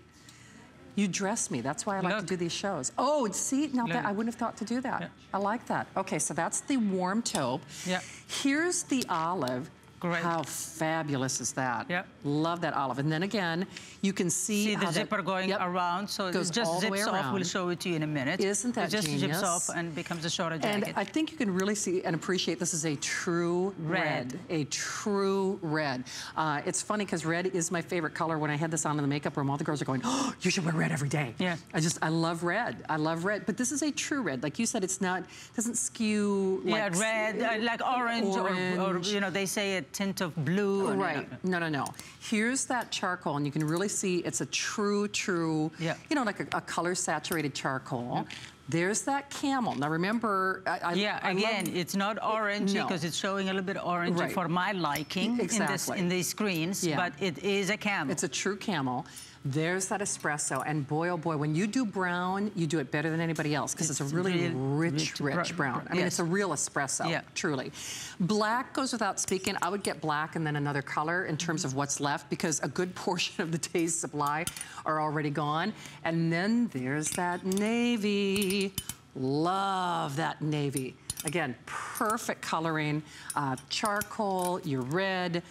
You dress me. That's why I like Look. to do these shows. Oh, see, now that I wouldn't have thought to do that. Yeah. I like that. Okay, so that's the warm taupe. Yeah. Here's the olive. Great. How fabulous is that? Yep. Love that olive. And then again, you can see See the zipper that, going yep, around, so it just zips off. We'll show it to you in a minute. Isn't that It just genius? zips off and becomes a shorter jacket. And I think you can really see and appreciate this is a true red. red a true red. Uh, it's funny because red is my favorite color. When I had this on in the makeup room, all the girls are going, oh, you should wear red every day. Yeah. I just, I love red. I love red. But this is a true red. Like you said, it's not, doesn't skew like... Yeah, red, uh, like orange, orange. Or, or, you know, they say a tint of blue Right. No, no, no. Here's that charcoal, and you can really see it's a true, true, yeah. you know, like a, a color-saturated charcoal. There's that camel. Now remember, I, yeah. I again, love, it's not orangey because no. it's showing a little bit orangey right. for my liking exactly. in this in these screens. Yeah. But it is a camel. It's a true camel. There's that espresso. And boy, oh boy, when you do brown, you do it better than anybody else because it's, it's, a really rich, rich, rich brown. I mean, it's a real espresso, yeah. truly. Black goes without speaking. I would get black and then another color in terms of what's left because a good portion of the day's supply are already gone. And then there's that navy. Love that navy. Again, perfect coloring. Uh, charcoal, your red,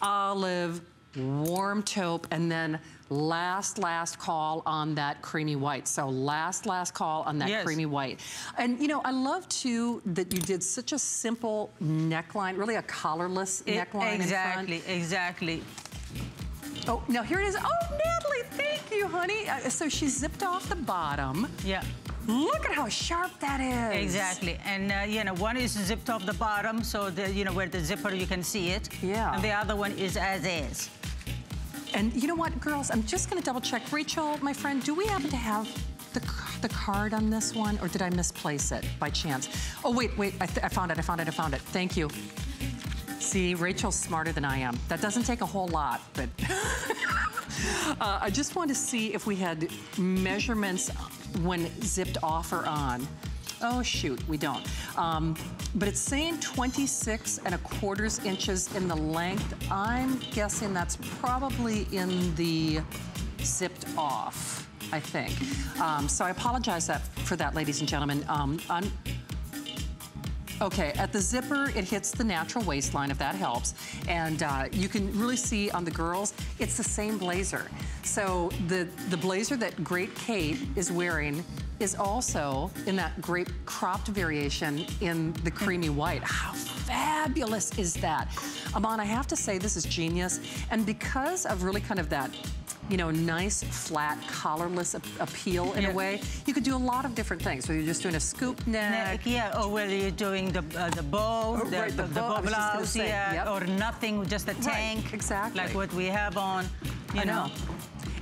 olive, warm taupe, and then last, last call on that creamy white. So last, last call on that yes. creamy white. And you know, I love too that you did such a simple neckline, really a collarless it, neckline Exactly, exactly. Oh, now here it is. Oh, Natalie, thank you, honey. Uh, so she zipped off the bottom. Yeah. Look at how sharp that is. Exactly. And, uh, you know, one is zipped off the bottom, so, the, you know, where the zipper, you can see it. Yeah. And the other one is as is. And you know what, girls? I'm just going to double check. Rachel, my friend, do we happen to have the, the card on this one, or did I misplace it by chance? Oh, wait, wait. I, I found it. I found it. I found it. Thank you. See, Rachel's smarter than I am. That doesn't take a whole lot, but uh, I just want to see if we had measurements when zipped off or on. Oh shoot, we don't. Um, but it's saying 26 and a quarters inches in the length. I'm guessing that's probably in the zipped off, I think. Um, so I apologize that, for that, ladies and gentlemen. Um, Okay, at the zipper, it hits the natural waistline, if that helps. And uh, you can really see on the girls, it's the same blazer. So the, the blazer that Great Kate is wearing is also in that great cropped variation in the creamy white. How fabulous is that? Iman, I have to say this is genius. And because of really kind of that you know, nice, flat, collarless appeal in yeah. a way. You could do a lot of different things. Whether you're just doing a scoop neck. Yeah, or whether you're doing the uh, the bow, oh, the, right, the, the, bow, bow blouse, yeah, yep. or nothing, just a tank. Right, exactly. Like what we have on, you I know. know.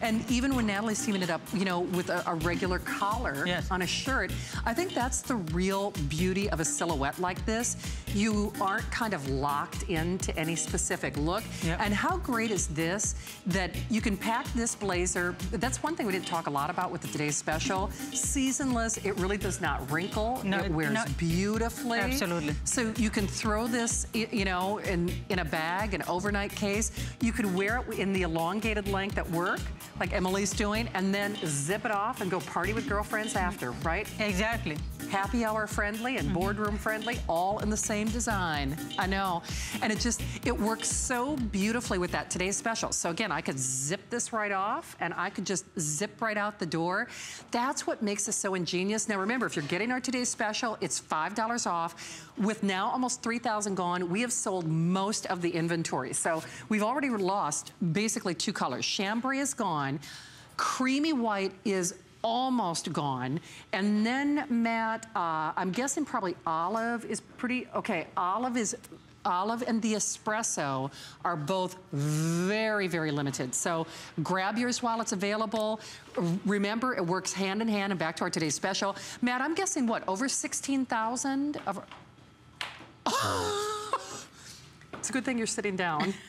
And even when Natalie's teaming it up, you know, with a, a regular collar yes. on a shirt, I think that's the real beauty of a silhouette like this. You aren't kind of locked into any specific look. Yep. And how great is this that you can pack this blazer. That's one thing we didn't talk a lot about with the today's special. Seasonless, it really does not wrinkle. No, it wears no, beautifully. Absolutely. So you can throw this, you know, in, in a bag, an overnight case. You could wear it in the elongated length at work like Emily's doing, and then zip it off and go party with girlfriends after, right? Exactly. Happy hour friendly and mm -hmm. boardroom friendly, all in the same design. I know. And it just, it works so beautifully with that today's special. So again, I could zip this right off and I could just zip right out the door. That's what makes this so ingenious. Now remember, if you're getting our today's special, it's $5 off. With now almost 3,000 gone, we have sold most of the inventory. So we've already lost basically two colors. Chambray is gone. Creamy white is almost gone. And then, Matt, uh, I'm guessing probably olive is pretty, okay, olive is olive and the espresso are both very, very limited. So grab yours while it's available. Remember, it works hand in hand and back to our today's special. Matt, I'm guessing what, over 16,000 of... it's a good thing you're sitting down.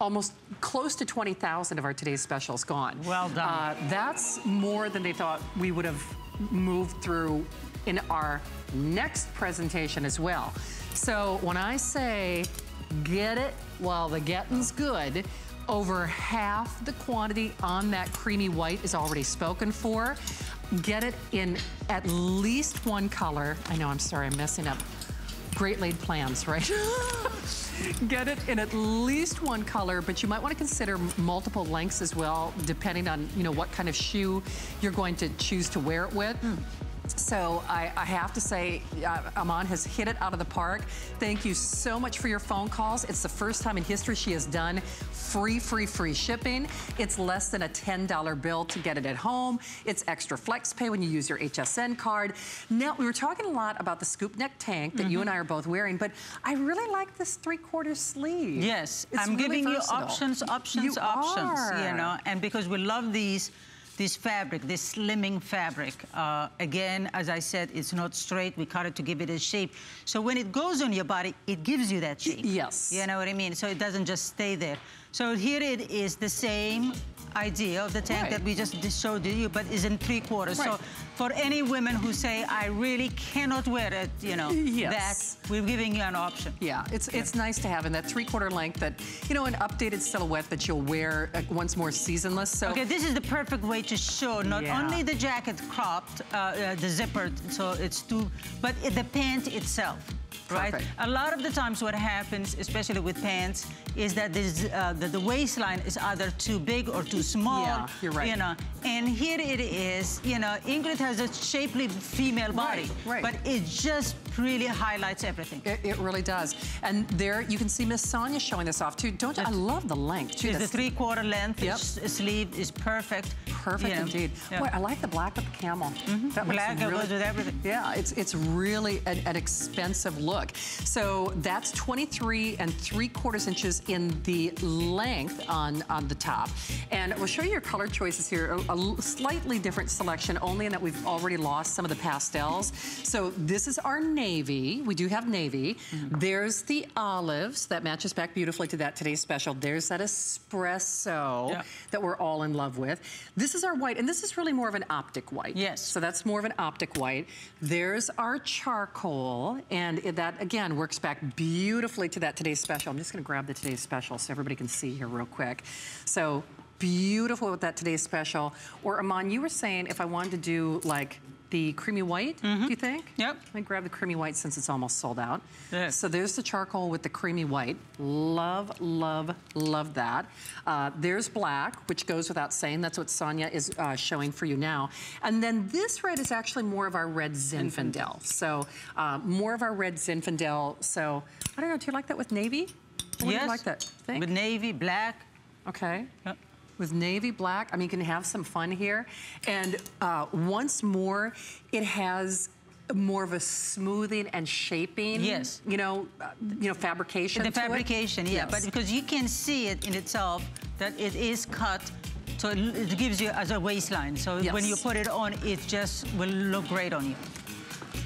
almost close to 20,000 of our today's specials gone. Well done. Uh, that's more than they thought we would have moved through in our next presentation as well. So when I say get it while the getting's good, over half the quantity on that creamy white is already spoken for. Get it in at least one color. I know, I'm sorry, I'm messing up. Great laid plans, right? Get it in at least one color, but you might want to consider multiple lengths as well, depending on, you know, what kind of shoe you're going to choose to wear it with. Mm. So I, I, have to say, uh, Iman has hit it out of the park. Thank you so much for your phone calls. It's the first time in history she has done free, free, free shipping. It's less than a $10 bill to get it at home. It's extra flex pay when you use your HSN card. Now, we were talking a lot about the scoop neck tank that mm -hmm. you mm-hmm. and I are both wearing, but I really like this three-quarter sleeve. Yes, it's I'm really giving versatile. you options, options, you options, are. you know, and because we love these this fabric, this slimming fabric, uh, again, as I said, it's not straight. We cut it to give it a shape. So when it goes on your body, it gives you that shape. Yes. You know what I mean? So it doesn't just stay there. So here it is the same idea of the tank right. that we just showed you, but is in three quarters. Right. So for any women who say, I really cannot wear it, you know, yes. that, we're giving you an option. Yeah, it's it's nice to have in that three-quarter length that, you know, an updated silhouette that you'll wear uh, once more seasonless. So Okay, this is the perfect way to show not yeah. only the jacket cropped, uh, uh, the zipper, so it's too, but the pant itself right? Perfect. A lot of the times what happens, especially with pants, is that uh, the, the, waistline is either too big or too small. Yeah, you're right. You know, and here it is, you know, Ingrid has a shapely female body, right, right. but it just really highlights everything. It, it, really does. And there you can see Miss Sonia showing this off too. Don't you? I love the length too. the three-quarter length. Yep. sleeve is perfect. Perfect indeed. Yeah. Boy, I like the black with the camel. Mm -hmm. That black really, goes with everything. Yeah, it's it's really an, an, expensive look. So that's 23 and three quarters inches in the length on on the top. And we'll show you your color choices here. A, a slightly different selection, only in that we've already lost some of the pastels. So this is our navy. We do have navy. Mm -hmm. There's the olives. That matches back beautifully to that today's special. There's that espresso yeah. that we're all in love with. This is our white, and this is really more of an optic white. Yes. So that's more of an optic white. There's our charcoal, and that, again, works back beautifully to that today's special. I'm just gonna grab the today's special so everybody can see here real quick. So beautiful with that today's special. Or Iman, you were saying if I wanted to do like the creamy white, mm -hmm. do you think? Yep. Let me grab the creamy white since it's almost sold out. Yes. So there's the charcoal with the creamy white. Love, love, love that. Uh, there's black, which goes without saying. That's what Sonia is uh, showing for you now. And then this red is actually more of our red Zinfandel. So uh, more of our red Zinfandel. So I don't know, do you like that with navy? What yes. do you like that? Think? With navy, black. Okay. Yep with navy black. I mean, you can have some fun here. And uh, once more, it has more of a smoothing and shaping. Yes. You know, uh, you know, fabrication. The fabrication, it. yeah. Yes. But because you can see it in itself that it is cut so it gives you as a waistline. So yes. when you put it on, it just will look great on you.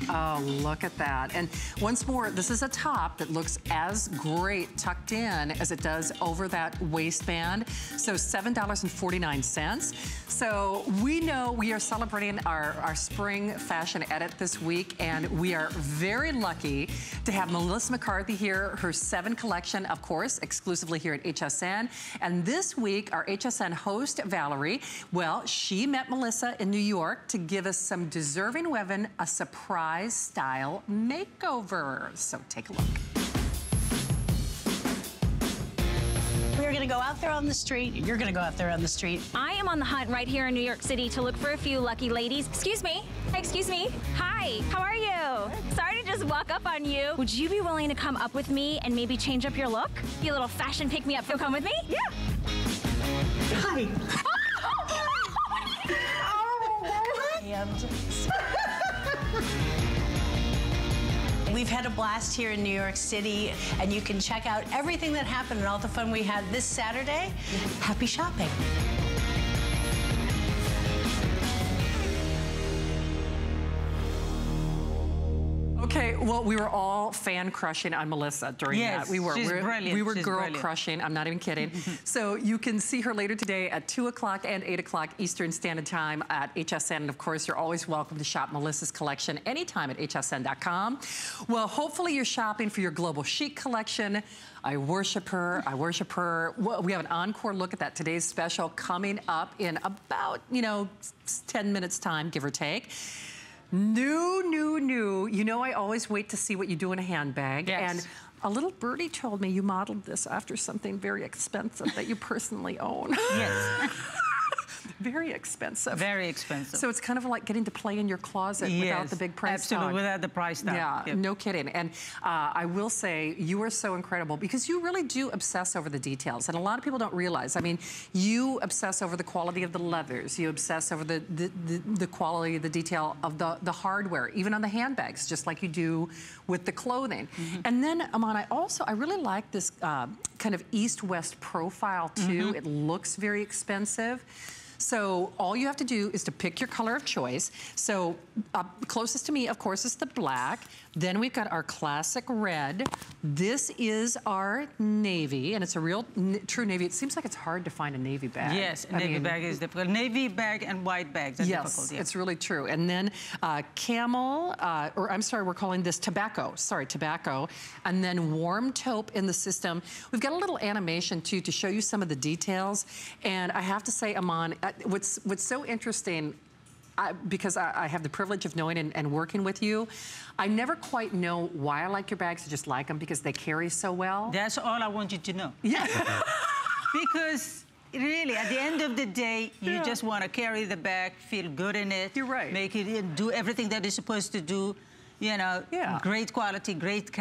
Oh, look at that. And once more, this is a top that looks as great tucked in as it does over that waistband. So $7.49. So we know we are celebrating our, our spring fashion edit this week, and we are very lucky to have Melissa McCarthy here, her seven collection, of course, exclusively here at HSN. And this week, our HSN host, Valerie, well, she met Melissa in New York to give us some deserving women a surprise style makeover. So take a look. We're gonna go out there on the street. You're gonna go out there on the street. I am on the hunt right here in New York City to look for a few lucky ladies. Excuse me. Excuse me. Hi. How are you? Sorry to just walk up on you. Would you be willing to come up with me and maybe change up your look? Be a little fashion pick me up. You'll come with me? Yeah. Hi. oh, We've had a blast here in New York City, and you can check out everything that happened and all the fun we had this Saturday. Happy shopping. Okay, well, we were all fan crushing on Melissa during yes, that. We were. She's we're, brilliant. We were she's girl brilliant. crushing. I'm not even kidding. so you can see her later today at 2 o'clock and 8 o'clock Eastern Standard Time at HSN. And of course, you're always welcome to shop Melissa's collection anytime at hsn.com. Well, hopefully you're shopping for your Global Chic collection. I worship her. I worship her. We have an encore look at that today's special coming up in about, you know, 10 minutes time, give or take. New, new, new. You know I always wait to see what you do in a handbag. Yes. And a little birdie told me you modeled this after something very expensive that you personally own. Yes. very expensive. Very expensive. So it's kind of like getting to play in your closet yes, without the big price absolutely, tag. without the price tag. Yeah, yep. no kidding. And uh, I will say, you are so incredible because you really do obsess over the details. And a lot of people don't realize. I mean, you obsess over the quality of the leathers. You obsess over the, the, the, the quality, the detail of the, the hardware, even on the handbags, just like you do with the clothing. Mm -hmm. And then, Iman, I also, I really like this uh, kind of east-west profile too. Mm -hmm. It looks very expensive. So all you have to do is to pick your color of choice. So uh, closest to me, of course, is the black. Then we've got our classic red. This is our navy, and it's a real true navy. It seems like it's hard to find a navy bag. Yes, a navy mean, bag is difficult. Navy bag and white bags are yes, difficult. Yes, it's really true. And then uh, camel, uh, or I'm sorry, we're calling this tobacco. Sorry, tobacco. And then warm taupe in the system. We've got a little animation, too, to show you some of the details. And I have to say, Iman, uh, what's, what's so interesting I, because I, I, have the privilege of knowing and, and, working with you, I never quite know why I like your bags. I just like them because they carry so well. That's all I want you to know. Yeah. because really, at the end of the day, you yeah. just want to carry the bag, feel good in it. You're right. Make it, do everything that it's supposed to do you know, yeah. great quality, great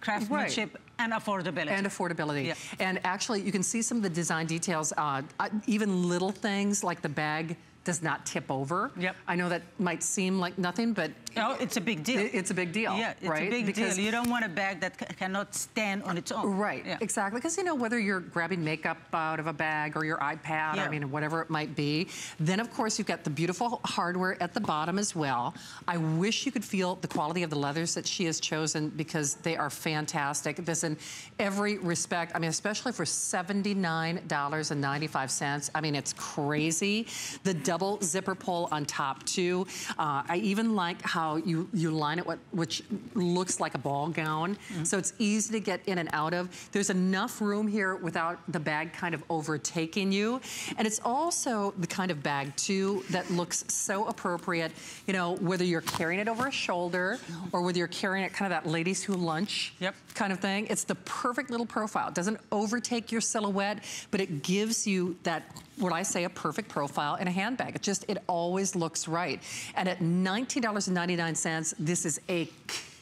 craftsmanship. Right and affordability. And affordability. Yeah. And actually, you can see some of the design details, uh, uh even little things like the bag does not tip over. Yep. I know that might seem like nothing, but... Oh, it's a big deal. it's a big deal, Yeah, it's right? a big because deal. You don't want a bag that cannot stand on its own. Right, yeah. exactly. Because, you know, whether you're grabbing makeup out of a bag or your iPad, yeah. I mean, whatever it might be. Then, of course, you've got the beautiful hardware at the bottom as well. I wish you could feel the quality of the leathers that she has chosen because they are fantastic. This in every respect. I mean, especially for $79.95. I mean, it's crazy. The double zipper pull on top too. Uh, I even like how you, you line it, what, which looks like a ball gown. Mm -hmm. So it's easy to get in and out of. There's enough room here without the bag kind of overtaking you. And it's also the kind of bag too that looks so appropriate, you know, whether you're carrying it over a shoulder or whether you're carrying it kind of that ladies who lunch yep. kind of thing. It's the perfect little profile. It doesn't overtake your silhouette, but it gives you that what I say, a perfect profile in a handbag. It just, it always looks right. And at $19.99, this is a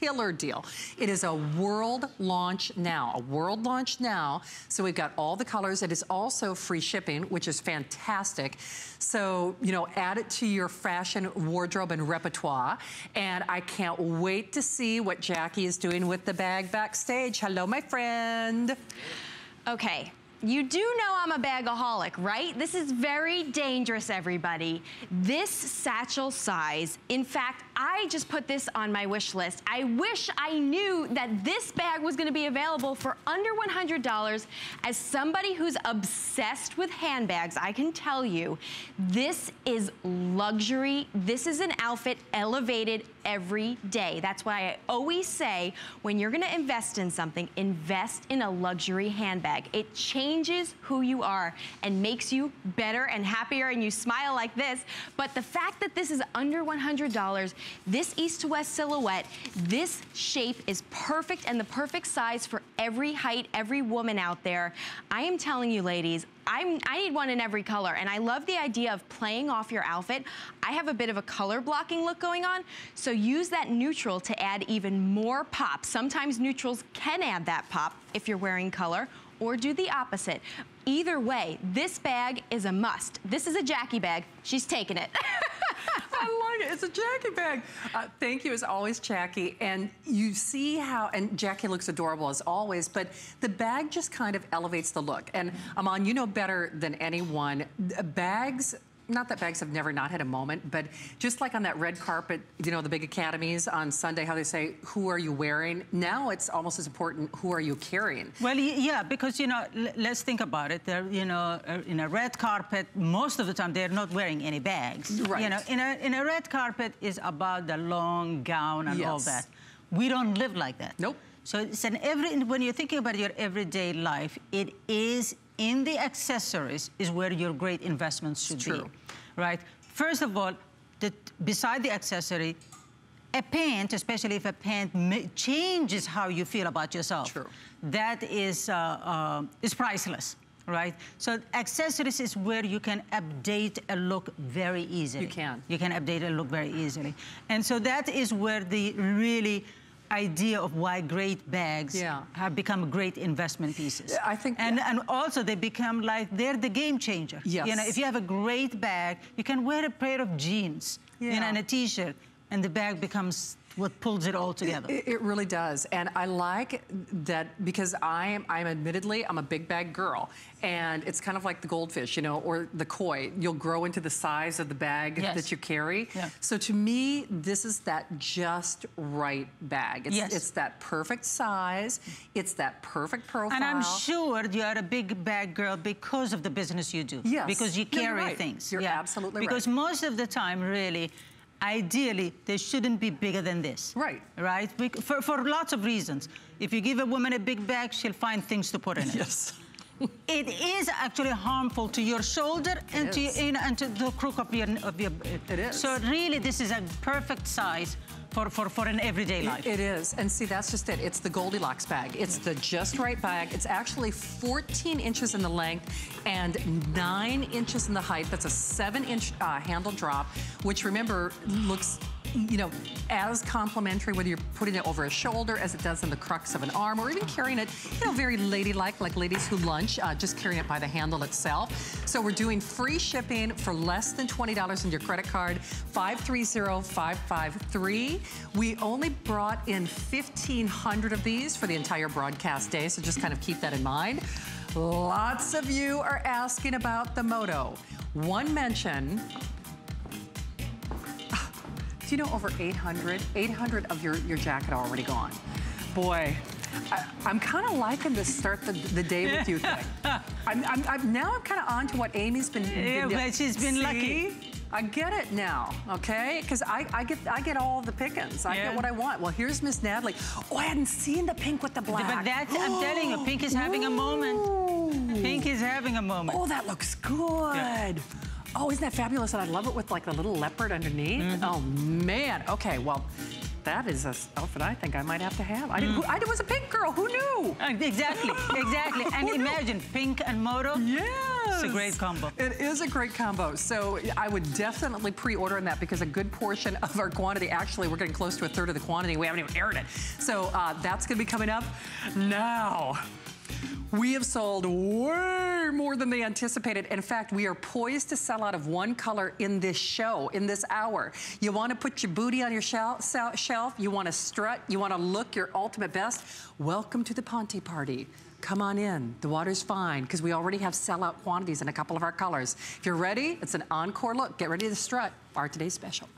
killer deal. It is a world launch now, a world launch now. So we've got all the colors. It is also free shipping, which is fantastic. So, you know, add it to your fashion wardrobe and repertoire. And I can't wait to see what Jackie is doing with the bag backstage. Hello, my friend. Okay, you do know I'm a bagaholic, right? This is very dangerous, everybody. This satchel size, in fact, I just put this on my wish list. I wish I knew that this bag was gonna be available for under $100. As somebody who's obsessed with handbags, I can tell you, this is luxury. This is an outfit elevated every day. That's why I always say, when you're gonna invest in something, invest in a luxury handbag. It changes who you are and makes you better and happier and you smile like this. But the fact that this is under $100, this east to west silhouette, this shape is perfect and the perfect size for every height, every woman out there. I am telling you ladies, I'm, i need one in every color, and I love the idea of playing off your outfit. I have a bit of a color blocking look going on, so use that neutral to add even more pop. Sometimes neutrals can add that pop if you're wearing color, or do the opposite. Either way, this bag is a must. This is a Jackie bag. She's taking it. I like it. It's a Jackie bag. Uh, thank you as always, Jackie. And you see how, and Jackie looks adorable as always, but the bag just kind of elevates the look. And Iman, you know better than anyone, bags not that bags have never not had a moment, but just like on that red carpet, you know, the big academies on Sunday, how they say, who are you wearing? Now it's almost as important, who are you carrying? Well, yeah, because, you know, let's think about it. They're, you know, uh, in a red carpet, most of the time they're not wearing any bags. Right. You know, in a, in a red carpet is about the long gown and yes. all that. We don't live like that. Nope. So it's an every, when you're thinking about your everyday life, it is in the accessories is where your great investments should be. Right? First of all, the, beside the accessory, a pant, especially if a pant changes how you feel about yourself, True. that is, uh, uh, is priceless right? So accessories is where you can update a look very easily. You can. You can update a look very easily. And so that is where the really idea of why great bags yeah. have become great investment pieces. I think, and yeah. and also they become like they're the game changer. Yes. You know, if you have a great bag, you can wear a pair of jeans, yeah. you know, and a t-shirt, and the bag becomes what pulls it all together. It, it, really does. And I like that because I'm, I'm admittedly, I'm a big bag girl. And it's kind of like the goldfish, you know, or the koi. You'll grow into the size of the bag yes. that you carry. Yeah. So to me, this is that just right bag. It's, yes. it's that perfect size. It's that perfect profile. And I'm sure you are a big bag girl because of the business you do. Yes. Because you carry right. things. You're yeah. absolutely because right. Because most of the time, really, ideally, they shouldn't be bigger than this. Right. Right? For, for lots of reasons. If you give a woman a big bag, she'll find things to put in it. Yes. it is actually harmful to your shoulder and to, you know, and to the crook of your, of your... It is. So really, this is a perfect size for, for, for an everyday life. It is. And see, that's just it. It's the Goldilocks bag. It's the just right bag. It's actually 14 inches in the length and 9 inches in the height. That's a 7-inch uh, handle drop, which, remember, looks you know, as complimentary, whether you're putting it over a shoulder as it does in the crux of an arm, or even carrying it, you know, very ladylike, like ladies who lunch, uh, just carrying it by the handle itself. So we're doing free shipping for less than $20 in your credit card, 530553. We only brought in 1,500 of these for the entire broadcast day, so just kind of keep that in mind. Lots of you are asking about the Moto. One mention, do you know over 800? 800 of your, your jacket already gone. Boy, I, am kind of liking to start the, the day with you thing. I'm, I'm, I'm, now I'm kind of on to what Amy's been, doing. Yeah, but she's been See? lucky. I get it now, okay? Because I, I, get I get all the pickings. I yeah. get what I want. Well, here's Miss Natalie. Oh, I hadn't seen the pink with the black. But that's, I'm telling you, pink is having a moment. Pink is having a moment. Oh, that looks good. Yeah. Oh, isn't that fabulous? And I love it with like the little leopard underneath. Mm -hmm. Oh, man. Okay, well, that is an outfit I think I might have to have. I, mm. I was a pink girl. Who knew? Uh, exactly, exactly. and imagine pink and moto. Yeah. It's a great combo. It is a great combo. So I would definitely pre-order on that because a good portion of our quantity, actually, we're getting close to a third of the quantity. We haven't even aired it. So uh, that's going to be coming up now. We have sold way more than they anticipated. In fact, we are poised to sell out of one color in this show, in this hour. You want to put your booty on your shelf, you want to strut, you want to look your ultimate best. Welcome to the Ponte party come on in. The water's fine because we already have sellout quantities in a couple of our colors. If you're ready, it's an encore look. Get ready to strut. Our today's special.